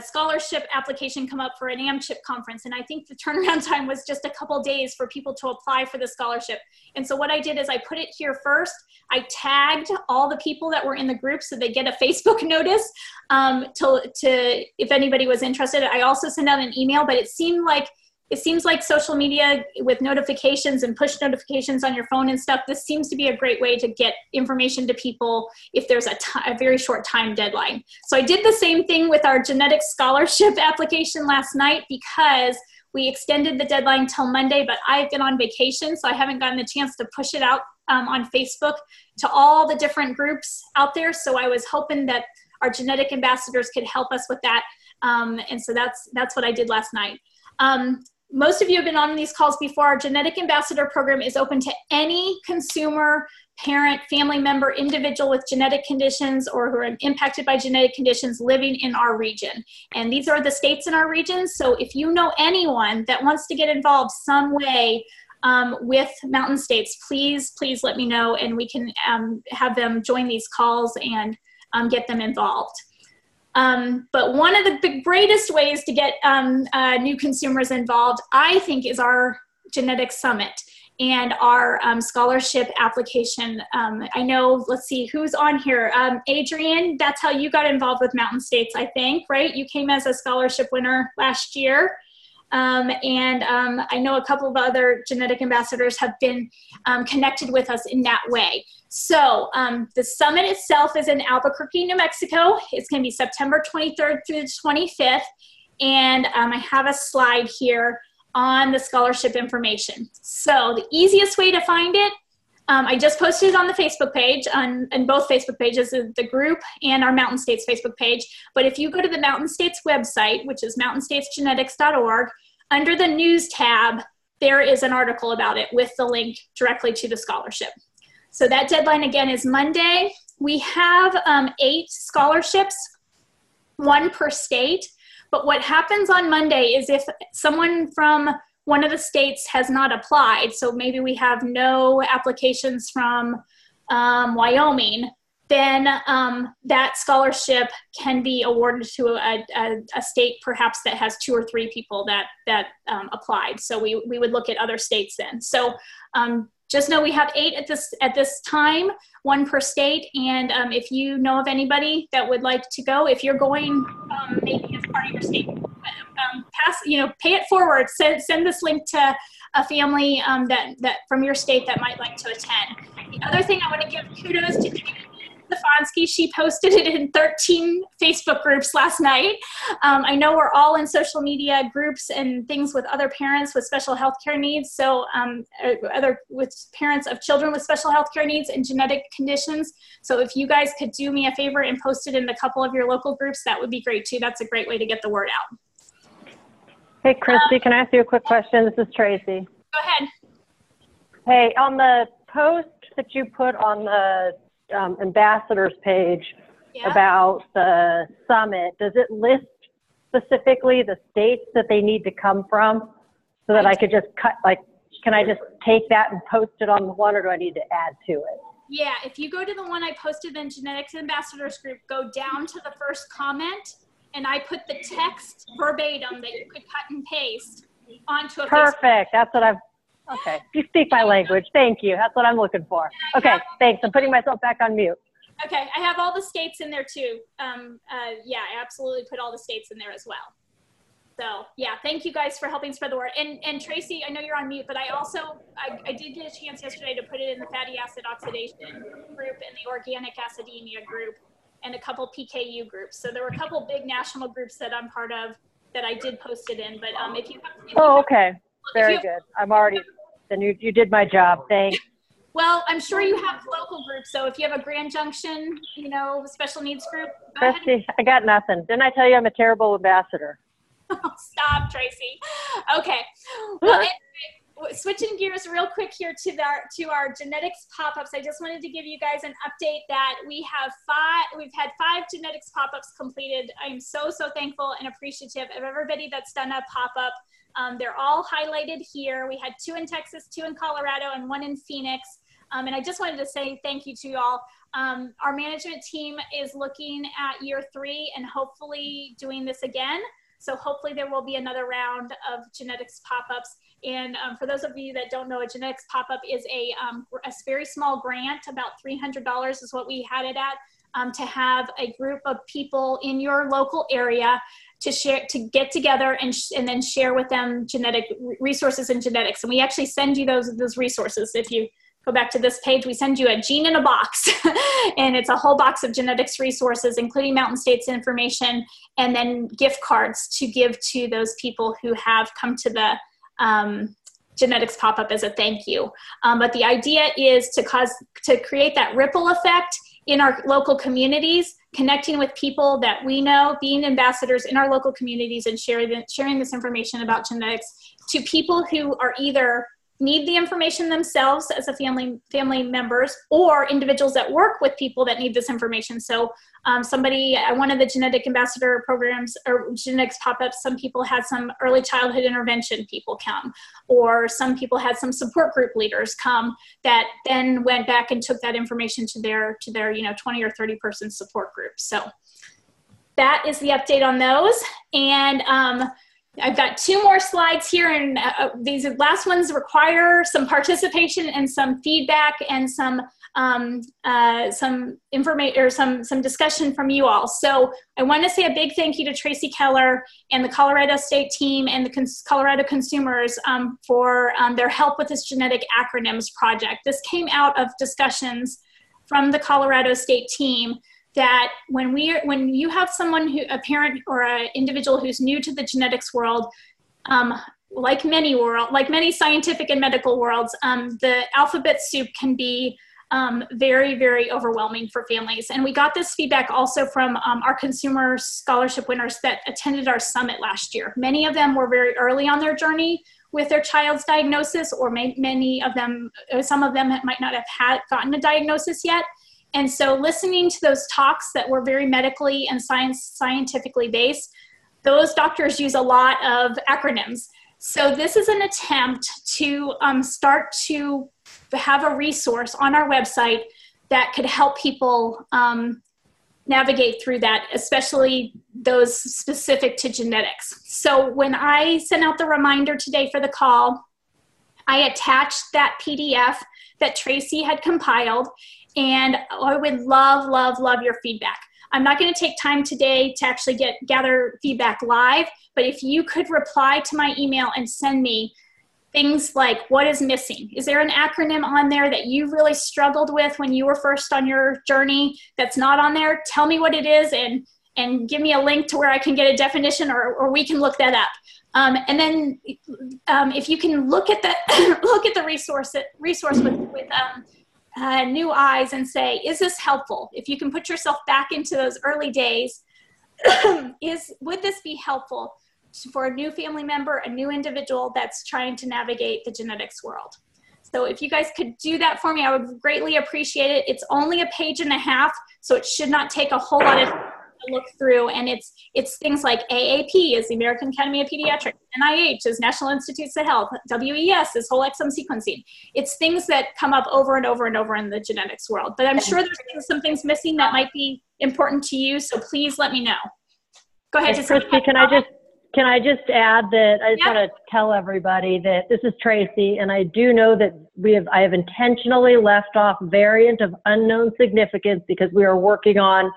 scholarship application come up for an AMCHP conference. And I think the turnaround <laughs> time was just a couple days for people to apply for the scholarship. And so what I did is I put it here first. I tagged all the people that were in the group so they get a <laughs> Facebook notice um, to, to if anybody was interested. I also sent out an email, but it seemed like it seems like social media with notifications and push notifications on your phone and stuff this seems to be a great way to get information to people if there's a, a very short time deadline. So i did the same thing with our genetic scholarship <laughs> application last night because we extended the deadline till monday but i've been on vacation so i haven't gotten the chance to push it out um, on facebook to all the different groups out there. So i was hoping that our genetic ambassadors could help us with that. Um, and so that's that's what i did last night. Um, most of you have been on these calls before. Our genetic ambassador program is open to any consumer, parent, family member, individual with genetic conditions or who are impacted by genetic conditions living in our region. And these are the states in our region. So if you know anyone that wants to get involved some way um, with Mountain States, please, please let me know and we can um, have them join these calls and um, get them involved. Um, but one of the greatest ways to get um, uh, new consumers involved, I think, is our genetic summit and our um, scholarship application. Um, I know, let's see, who's on here? Um, Adrian, that's how you got involved with Mountain States, I think, right? You came as a scholarship winner last year. Um, and I know a couple of other genetic ambassadors have been connected with us in that way. So um, the summit itself is in Albuquerque, New Mexico. It's going to be September 23rd through the 25th. And um, I have a slide here on the scholarship information. So the easiest way to find it um, I just posted it on the Facebook page, on, both Facebook pages, the group and our Mountain States Facebook page. But if you go to the Mountain States website, which is mountainstatesgenetics.org, under the news tab, there is an article about it with the link directly to the scholarship. So that deadline again is Monday. We have um, eight scholarships, one per state. But what happens on Monday is if someone from one of the states has not applied, so maybe we have no applications from um, Wyoming, then um, that scholarship can be awarded to a, a, a, state perhaps that has two or three people that that um, applied. So we, we would look at other states then. So um, just know we have eight at this at this time, one per state. And um, if you know of anybody that would like to go, if you're going um, maybe as part of your state, um, pass you know pay it forward. Send send this link to a family um, that that from your state that might like to attend. The other thing I want to give kudos to Stefanski. She posted it in 13 Facebook groups last night. Um, I know we're all in social media groups and things with other parents with special health care needs. So um, uh, other with parents of children with special health care needs and genetic conditions. So if you guys could do me a favor and post it in a couple of your local groups, that would be great too. That's a great way to get the word out. Hey, Christy, um, can I ask you a quick question? This is Tracy. Go ahead. Hey, on the post that you put on the um, ambassadors page yeah. about the summit, does it list specifically the states that they need to come from so that I could just cut, like, can I just take that and post it on the one or do I need to add to it? Yeah, if you go to the one I posted in Genetics Ambassadors group, go down to the first comment and I put the text verbatim that you could cut and paste onto a Perfect. Facebook. That's what I've Okay. You speak my language. Thank you. That's what I'm looking for. Okay. Thanks. I'm putting myself back on mute. Okay. I have all the states in there too. Um, uh, yeah, I absolutely put all the states in there as well. So yeah, thank you guys for helping spread the word. And and Tracy, I know you're on mute, but I also I, I did get a chance yesterday to put it in the fatty acid oxidation group and the organic acidemia group and a couple PKU groups. So there were a couple big national groups that I'm part of that I did post it in. But um, if you have, if oh, okay. Very good. I'm already, then you, you did my job. Thanks. Well, I'm sure you have local groups. So if you have a Grand Junction, you know, special needs group. Christy, I got nothing. Didn't I tell you I'm a terrible ambassador? <laughs> Oh, stop, Tracy. Okay. Well, <laughs> anyway, switching gears real quick here to our to our genetics pop-ups. I just wanted to give you guys an update that we have five. We've had five genetics pop-ups completed. I'm so so thankful and appreciative of everybody that's done a pop-up. Um, they're all highlighted here. We had two in Texas, two in Colorado, and one in Phoenix. Um, and I just wanted to say thank you to you all. Um, our management team is looking at year three and hopefully doing this again. So hopefully there will be another round of genetics pop-ups. And um, for those of you that don't know, a genetics pop-up is a, um, a very small grant, about $300 is what we had it at, um, to have a group of people in your local area to share to get together and sh- and then share with them genetic resources and genetics. And we actually send you those those resources. If you go back to this page we send you a gene in a box. <laughs> And it's a whole box of genetics resources including mountain states information and then gift cards to give to those people who have come to the um, genetics pop up as a thank you. Um, but the idea is to cause to create that ripple effect in our local communities, connecting with people that we know, being ambassadors in our local communities and sharing, sharing this information about genetics to people who are either need the information themselves as a family family members or individuals that work with people that need this information. So um, somebody at one of the genetic ambassador programs or genetics pop-ups some people had some early childhood intervention people come or some people had some support group leaders come that then went back and took that information to their to their you know 20 or 30 person support group. So that is the update on those. And um, I've got two more slides here, and uh, uh, these last ones require some participation and some feedback and some um, uh, some information or some some discussion from you all. So I want to say a big thank you to Tracy Keller and the Colorado State team and the Cons Colorado consumers um, for um, their help with this genetic acronyms project. This came out of discussions from the Colorado State team that when we when you have someone who a parent or an individual who's new to the genetics world um, like many world like many scientific and medical worlds um, the alphabet soup can be um, very, very overwhelming for families. And we got this feedback also from um, our consumer scholarship winners that attended our summit last year. Many of them were very early on their journey with their child's diagnosis, or may, many of them, some of them might not have had gotten a diagnosis yet. And so, listening to those talks that were very medically and science scientifically based, those doctors use a lot of acronyms. So, this is an attempt to um, start to have a resource on our website that could help people um, navigate through that, especially those specific to genetics. So when I sent out the reminder today for the call, I attached that PDF that Tracy had compiled, and I would love, love, love your feedback. I'm not going to take time today to actually get gather feedback live, but if you could reply to my email and send me things like what is missing? Is there an acronym on there that you really struggled with when you were first on your journey that's not on there? Tell me what it is and and give me a link to where i can get a definition or, or we can look that up. Um, and then um, if you can look at the <coughs> look at the resource resource with, with um, uh, new eyes and say is this helpful if you can put yourself back into those early days <clears throat> is would this be helpful for a new family member, a new individual that's trying to navigate the genetics world. So if you guys could do that for me, I would greatly appreciate it. It's only a page and a half, so it should not take a whole lot of look through. And it's it's things like AAP is the American Academy of Pediatrics, NIH is National Institutes of Health, WES is whole exome sequencing. It's things that come up over and over and over in the genetics world. But I'm sure there's some things missing that might be important to you. So please let me know. Go ahead, yes, Christy. Can I just can I just add that I just want to tell everybody that this is Tracy, and I do know that we have I have intentionally left off variant of unknown significance because we are working on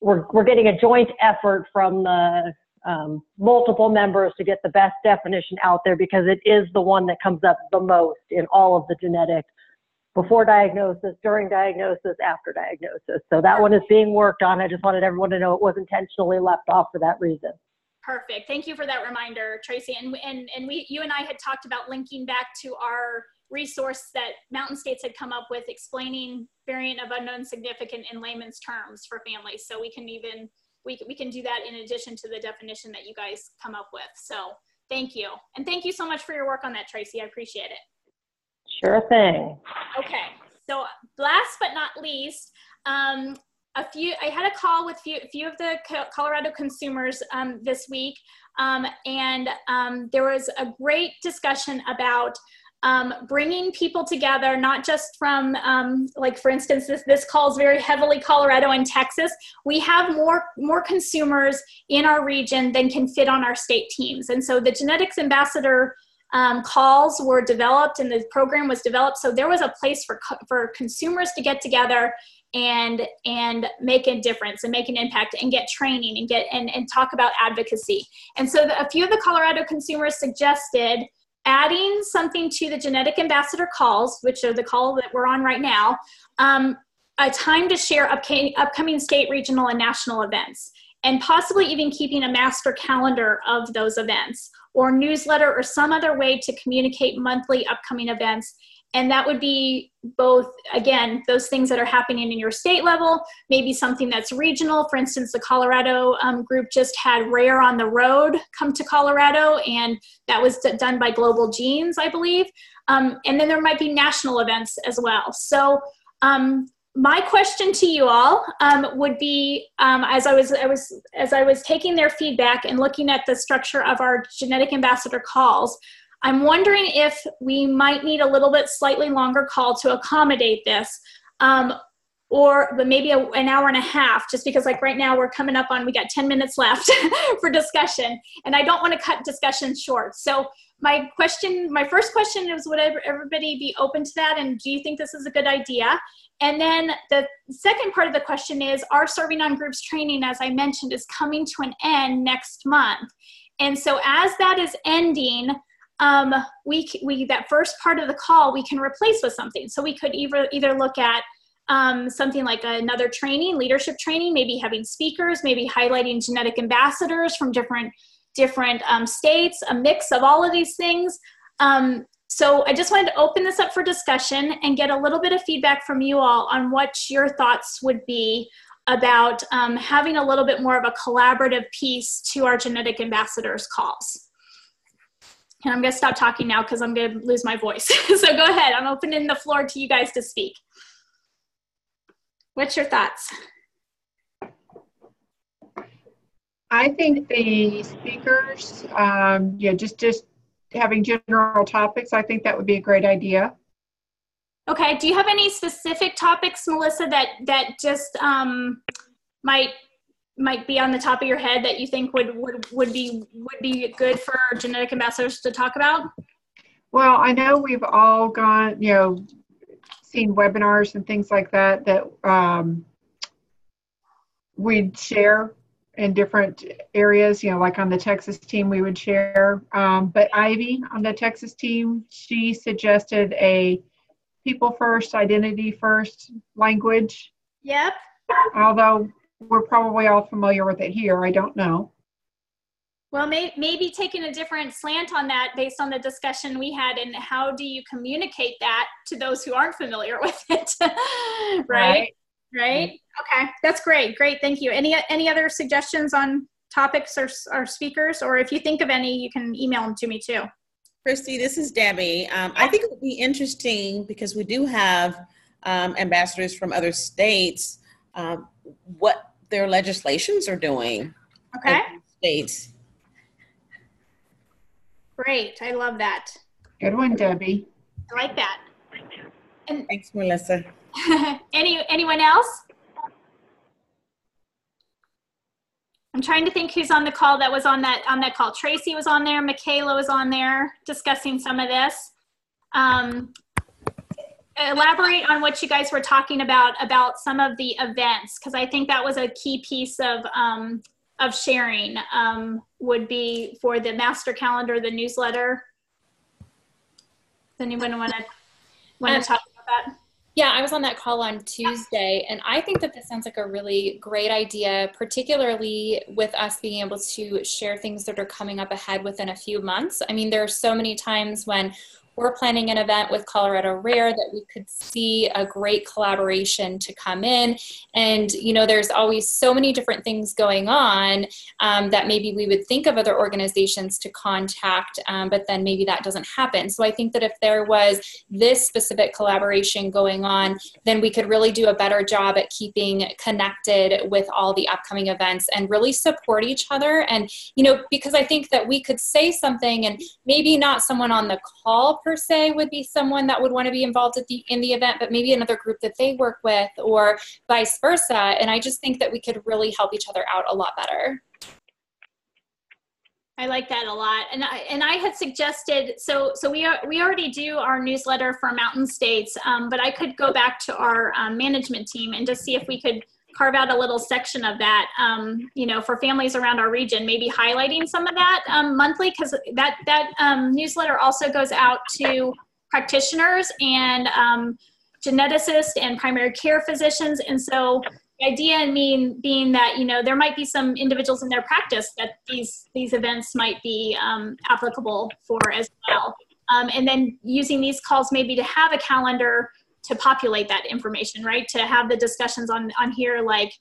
we're we're getting a joint effort from the um, multiple members to get the best definition out there because it is the one that comes up the most in all of the genetics before diagnosis, during diagnosis, after diagnosis. So that one is being worked on. I just wanted everyone to know it was intentionally left off for that reason. Perfect. Thank you for that reminder, Tracy. And, and, and we, you and I had talked about linking back to our resource that Mountain States had come up with explaining variant of unknown significant in layman's terms for families. So we can even, we, we can do that in addition to the definition that you guys come up with. So thank you. And thank you so much for your work on that, Tracy. I appreciate it. Sure thing. Okay. So last but not least, um, a few i had a call with few, a few of the colorado consumers um, this week um, and um, there was a great discussion about um, bringing people together not just from um, like for instance this, this calls very heavily colorado and texas. We have more more consumers in our region than can fit on our state teams. And so the genetics ambassador um, calls were developed and the program was developed. So there was a place for for consumers to get together and and make a difference and make an impact and get training and get and, and talk about advocacy. And so the, a few of the colorado consumers suggested adding something to the genetic ambassador calls which are the call that we're on right now um, a time to share upcoming, upcoming state regional and national events and possibly even keeping a master calendar of those events or newsletter or some other way to communicate monthly upcoming events and that would be both again those things that are happening in your state level maybe something that's regional. For instance the colorado um, group just had rare on the road come to colorado and that was done by global genes i believe. Um, and then there might be national events as well. So um, my question to you all um, would be um, as I was, I was as I was taking their feedback and looking at the structure of our genetic ambassador calls, I'm wondering if we might need a little bit slightly longer call to accommodate this. Um, or but maybe a, an hour and a half just because like right now we're coming up on we got 10 minutes left <laughs> for discussion and i don't want to cut discussion short so my question my first question is would everybody be open to that and do you think this is a good idea and then the second part of the question is our serving on groups training as i mentioned is coming to an end next month and so as that is ending um, we, we that first part of the call we can replace with something. So we could either either look at um, something like another training, leadership training, maybe having speakers, maybe highlighting genetic ambassadors from different different um, states, a mix of all of these things. Um, so I just wanted to open this up for discussion and get a little bit of feedback from you all on what your thoughts would be about um, having a little bit more of a collaborative piece to our genetic ambassadors calls. And I'm going to stop talking now because I'm going to lose my voice. <laughs> so go ahead. I'm opening the floor to you guys to speak. What's your thoughts? I think the speakers, um, yeah, just just having general topics, I think that would be a great idea. Okay. Do you have any specific topics, Melissa, that that just um, might might be on the top of your head that you think would would would be would be good for genetic ambassadors to talk about? Well, I know we've all gone, you know, seen webinars and things like that that um, we'd share in different areas, you know, like on the Texas team, we would share. Um, but Ivy on the Texas team, she suggested a people first, identity first language. Yep. Although we're probably all familiar with it here, I don't know. Well, may, maybe taking a different slant on that based on the discussion we had, and how do you communicate that to those who aren't familiar <laughs> with it, <laughs> right? right? Right. Okay, that's great. Great, thank you. Any any other suggestions on topics or, or speakers, or if you think of any, you can email them to me too. Christy, this is Debbie. Um, I think it would be interesting because we do have um, ambassadors from other states. Um, what their legislations are doing. Okay. States. Great. I love that. Good one, Debbie. I like that. And thanks, Melissa. <laughs> Any anyone else? I'm trying to think who's on the call that was on that on that call. Tracy was on there. Michaela was on there discussing some of this. Um, elaborate on what you guys were talking about about some of the events because I think that was a key piece of um, of sharing um, would be for the master calendar, the newsletter. Does anyone want to want to talk about that? Yeah, I was on that call on Tuesday, and I think that this sounds like a really great idea, particularly with us being able to share things that are coming up ahead within a few months. I mean, there are so many times when we're planning an event with Colorado Rare that we could see a great collaboration to come in. And, you know, there's always so many different things going on um, that maybe we would think of other organizations to contact, um, but then maybe that doesn't happen. So I think that if there was this specific collaboration going on, then we could really do a better job at keeping connected with all the upcoming events and really support each other. And, you know, because I think that we could say something and maybe not someone on the call per se would be someone that would want to be involved the in the event, but maybe another group that they work with, or vice versa. And I just think that we could really help each other out a lot better. I like that a lot, and I and I had suggested so so we are we already do our newsletter for Mountain States, um, but I could go back to our um, management team and just see if we could carve out a little section of that, um, you know, for families around our region, maybe highlighting some of that um, monthly, because that that um, newsletter also goes out to practitioners and um, geneticists and primary care physicians, and so the idea mean being that you know there might be some individuals in their practice that these these events might be um, applicable for as well, um, and then using these calls maybe to have a calendar to populate that information, right? To have the discussions on on here, like,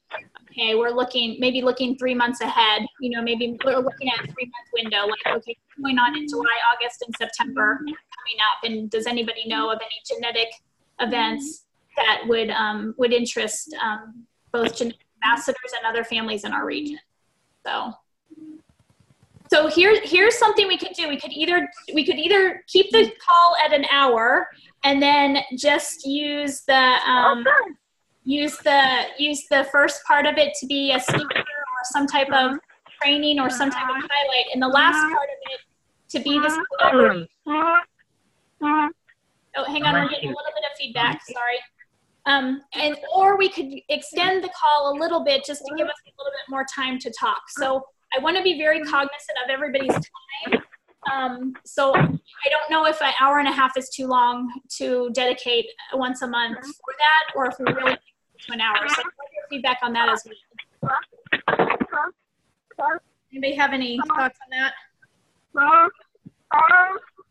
okay, we're looking maybe looking three months ahead. You know, maybe we're looking at a three month window, like, okay, going on in July, August, and September coming up, and does anybody know of any genetic events that would um, would interest um, both genetic ambassadors and other families in our region? So so here, here's something we could do. We could either we could either keep the call at an hour and then just use the um, use the use the first part of it to be a speaker or some type of mm-hmm. training or some type of mm-hmm. highlight, and the last mm-hmm. part of it to be this collaboration. Oh, hang on, we're getting a little bit of feedback. Sorry. Um, and or we could extend the call a little bit just to give us a little bit more time to talk. So I want to be very cognizant of everybody's time. Um, so I don't know if an hour and a half is too long to dedicate once a month for that, or if we really to an hour. So your feedback on that as well. Anybody have any thoughts on that?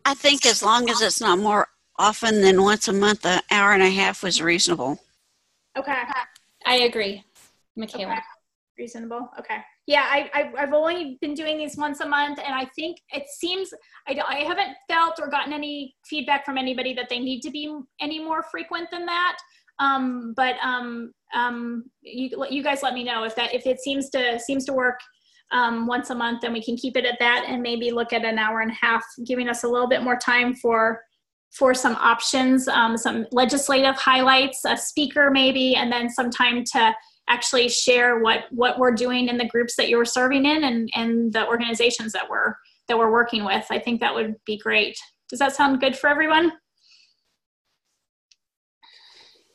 I think as long as it's not more often than once a month, an hour and a half was reasonable. Okay. I agree, Michaela. Okay. Reasonable. Okay. Yeah, I, I, have only been doing these once a month, and I think it seems I, I haven't felt or gotten any feedback from anybody that they need to be any more frequent than that. Um, but um, um, you, you guys let me know if that if it seems to seems to work um, once a month, then we can keep it at that, and maybe look at an hour and a half, giving us a little bit more time for for some options, um, some legislative highlights, a speaker maybe, and then some time to actually share what what we're doing in the groups that you were serving in and and the organizations that we're that we're working with. I think that would be great. Does that sound good for everyone?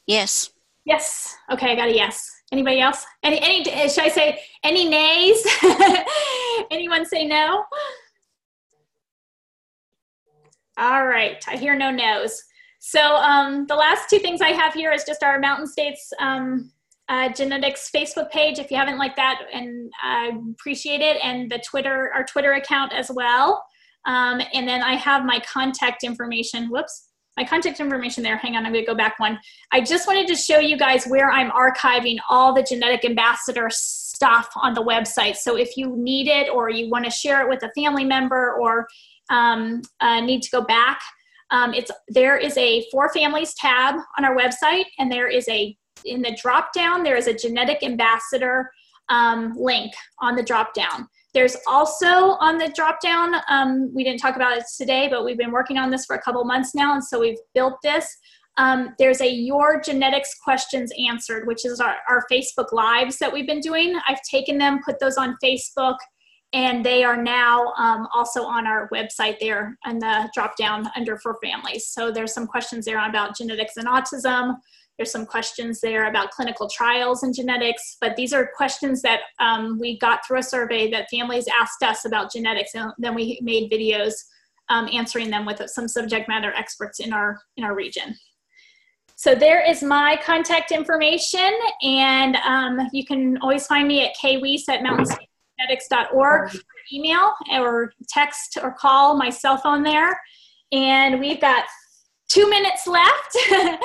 Yes. Yes. Okay i got a yes. Anybody else? Any any should i say any nays? <laughs> Anyone say no? All right i hear no no's. So um, the last two things i have here is just our mountain states um, uh, genetics Facebook page if you haven't liked that, and I appreciate it, and the Twitter, our Twitter account as well. Um, and then I have my contact information. Whoops, my contact information there. Hang on, I'm going to go back one. I just wanted to show you guys where I'm archiving all the genetic ambassador stuff on the website. So if you need it or you want to share it with a family member or um, uh, need to go back, um, it's there is a for families tab on our website, and there is a in the drop down, there is a genetic ambassador um, link on the drop down. There's also on the drop down, um, we didn't talk about it today, but we've been working on this for a couple months now, and so we've built this. Um, there's a Your Genetics Questions Answered, which is our, our Facebook Lives that we've been doing. I've taken them, put those on Facebook, and they are now um, also on our website there in the drop down under for families. So there's some questions there about genetics and autism, there's some questions there about clinical trials and genetics, but these are questions that um, we got through a survey that families asked us about genetics, and then we made videos um, answering them with some subject matter experts in our in our region. So there is my contact information, and um, you can always find me at kweese at mountainstategenetics.org for email or text or call my cell phone there. And we've got two minutes left. <laughs>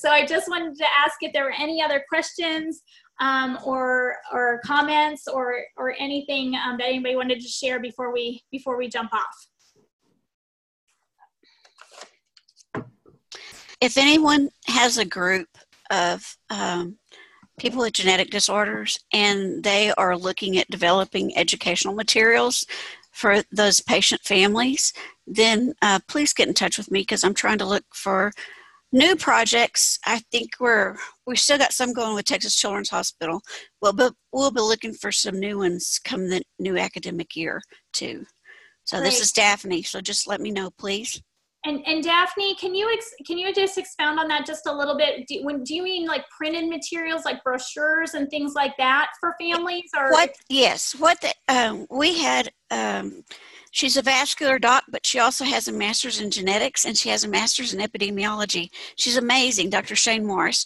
so I just wanted to ask if there were any other questions um, or or comments or or anything um, that anybody wanted to share before we before we jump off. If anyone has a group of um, people with genetic disorders and they are looking at developing educational materials for those patient families, then uh, please get in touch with me because I'm trying to look for new projects. I think we're we still got some going with Texas Children's Hospital. Well, but we'll be looking for some new ones come the new academic year too. So Great. this is Daphne. So just let me know, please. And, and Daphne, can you ex- can you just expound on that just a little bit? Do, when, do you mean like printed materials, like brochures and things like that for families, or what? Yes, what the, um, we had. Um, she's a vascular doc, but she also has a master's in genetics and she has a master's in epidemiology. She's amazing, Dr. Shane Morris.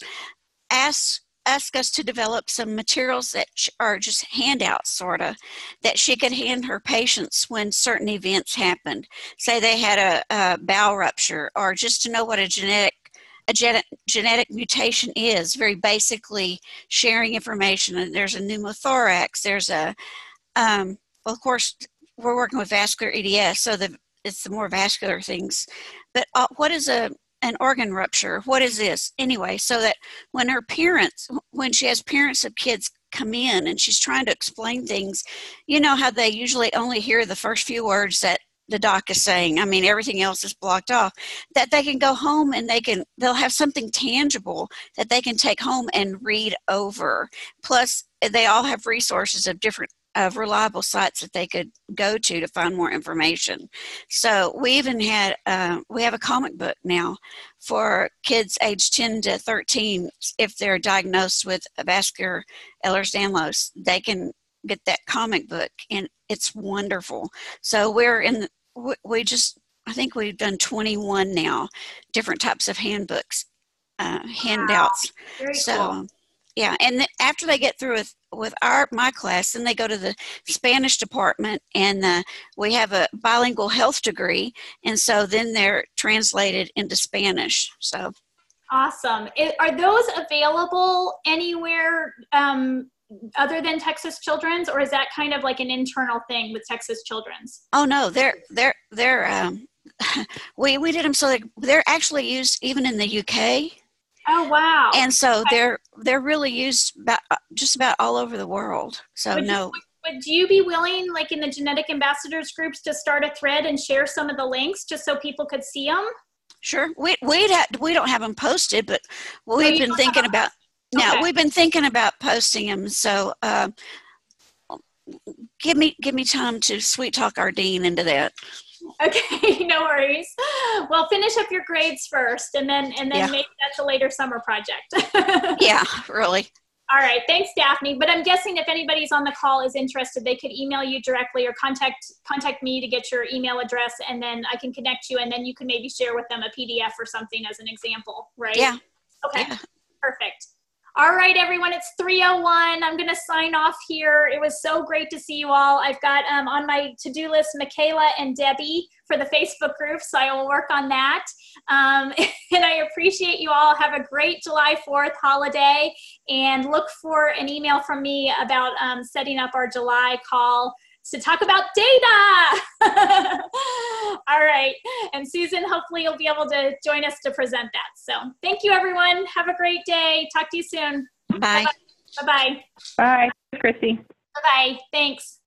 Ask ask us to develop some materials that are just handouts, sort of, that she could hand her patients when certain events happened. Say they had a, a bowel rupture, or just to know what a genetic a genetic, mutation is. Very basically, sharing information. And there's a pneumothorax. There's a, um, well, of course, we're working with vascular EDS, so the it's the more vascular things. But uh, what is a an organ rupture. What is this? Anyway, so that when her parents, when she has parents of kids come in and she's trying to explain things, you know how they usually only hear the first few words that the doc is saying i mean everything else is blocked off that they can go home and they can they'll have something tangible that they can take home and read over plus they all have resources of different of reliable sites that they could go to to find more information. So we even had uh, we have a comic book now for kids aged 10 to 13. If they're diagnosed with vascular Ehlers-Danlos, they can get that comic book, and it's wonderful. So we're in. We just I think we've done 21 now, different types of handbooks, uh, handouts. Wow. so. Cool. Yeah, and after they get through with with our my class, then they go to the Spanish department, and uh, we have a bilingual health degree, and so then they're translated into Spanish. So awesome. It, are those available anywhere um, other than Texas Children's, or is that kind of like an internal thing with Texas Children's? Oh no, they're they're they're um, <laughs> we we did them so they, they're actually used even in the UK. Oh wow! And so they're they're really used about, just about all over the world. So would no. You, would, would you be willing, like in the genetic ambassadors groups, to start a thread and share some of the links just so people could see them? Sure. We we we don't have them posted, but we've oh, been thinking about. Now we've been thinking about posting them. So uh, give me give me time to sweet talk our dean into that. <laughs> Okay, <laughs> no worries. Well, finish up your grades first, and then and then yeah. maybe that's a later summer project. <laughs> yeah, really. All right, thanks, Daphne. But I'm guessing if anybody's on the call is interested, they could email you directly or contact contact me to get your email address, and then I can connect you, and then you can maybe share with them a PDF or something as an example, right? Yeah. Okay. Yeah. Perfect. All right, everyone, it's 301. I'm going to sign off here. It was so great to see you all. I've got um, on my to do list Michaela and Debbie for the Facebook group, so I will work on that. Um, <laughs> and I appreciate you all. Have a great July 4th holiday and look for an email from me about um, setting up our July call to talk about data. <laughs> All right. And Susan, hopefully you'll be able to join us to present that. So thank you, everyone. Have a great day. Talk to you soon. Bye. Bye-bye. Bye, Chrissy. Bye-bye. Thanks.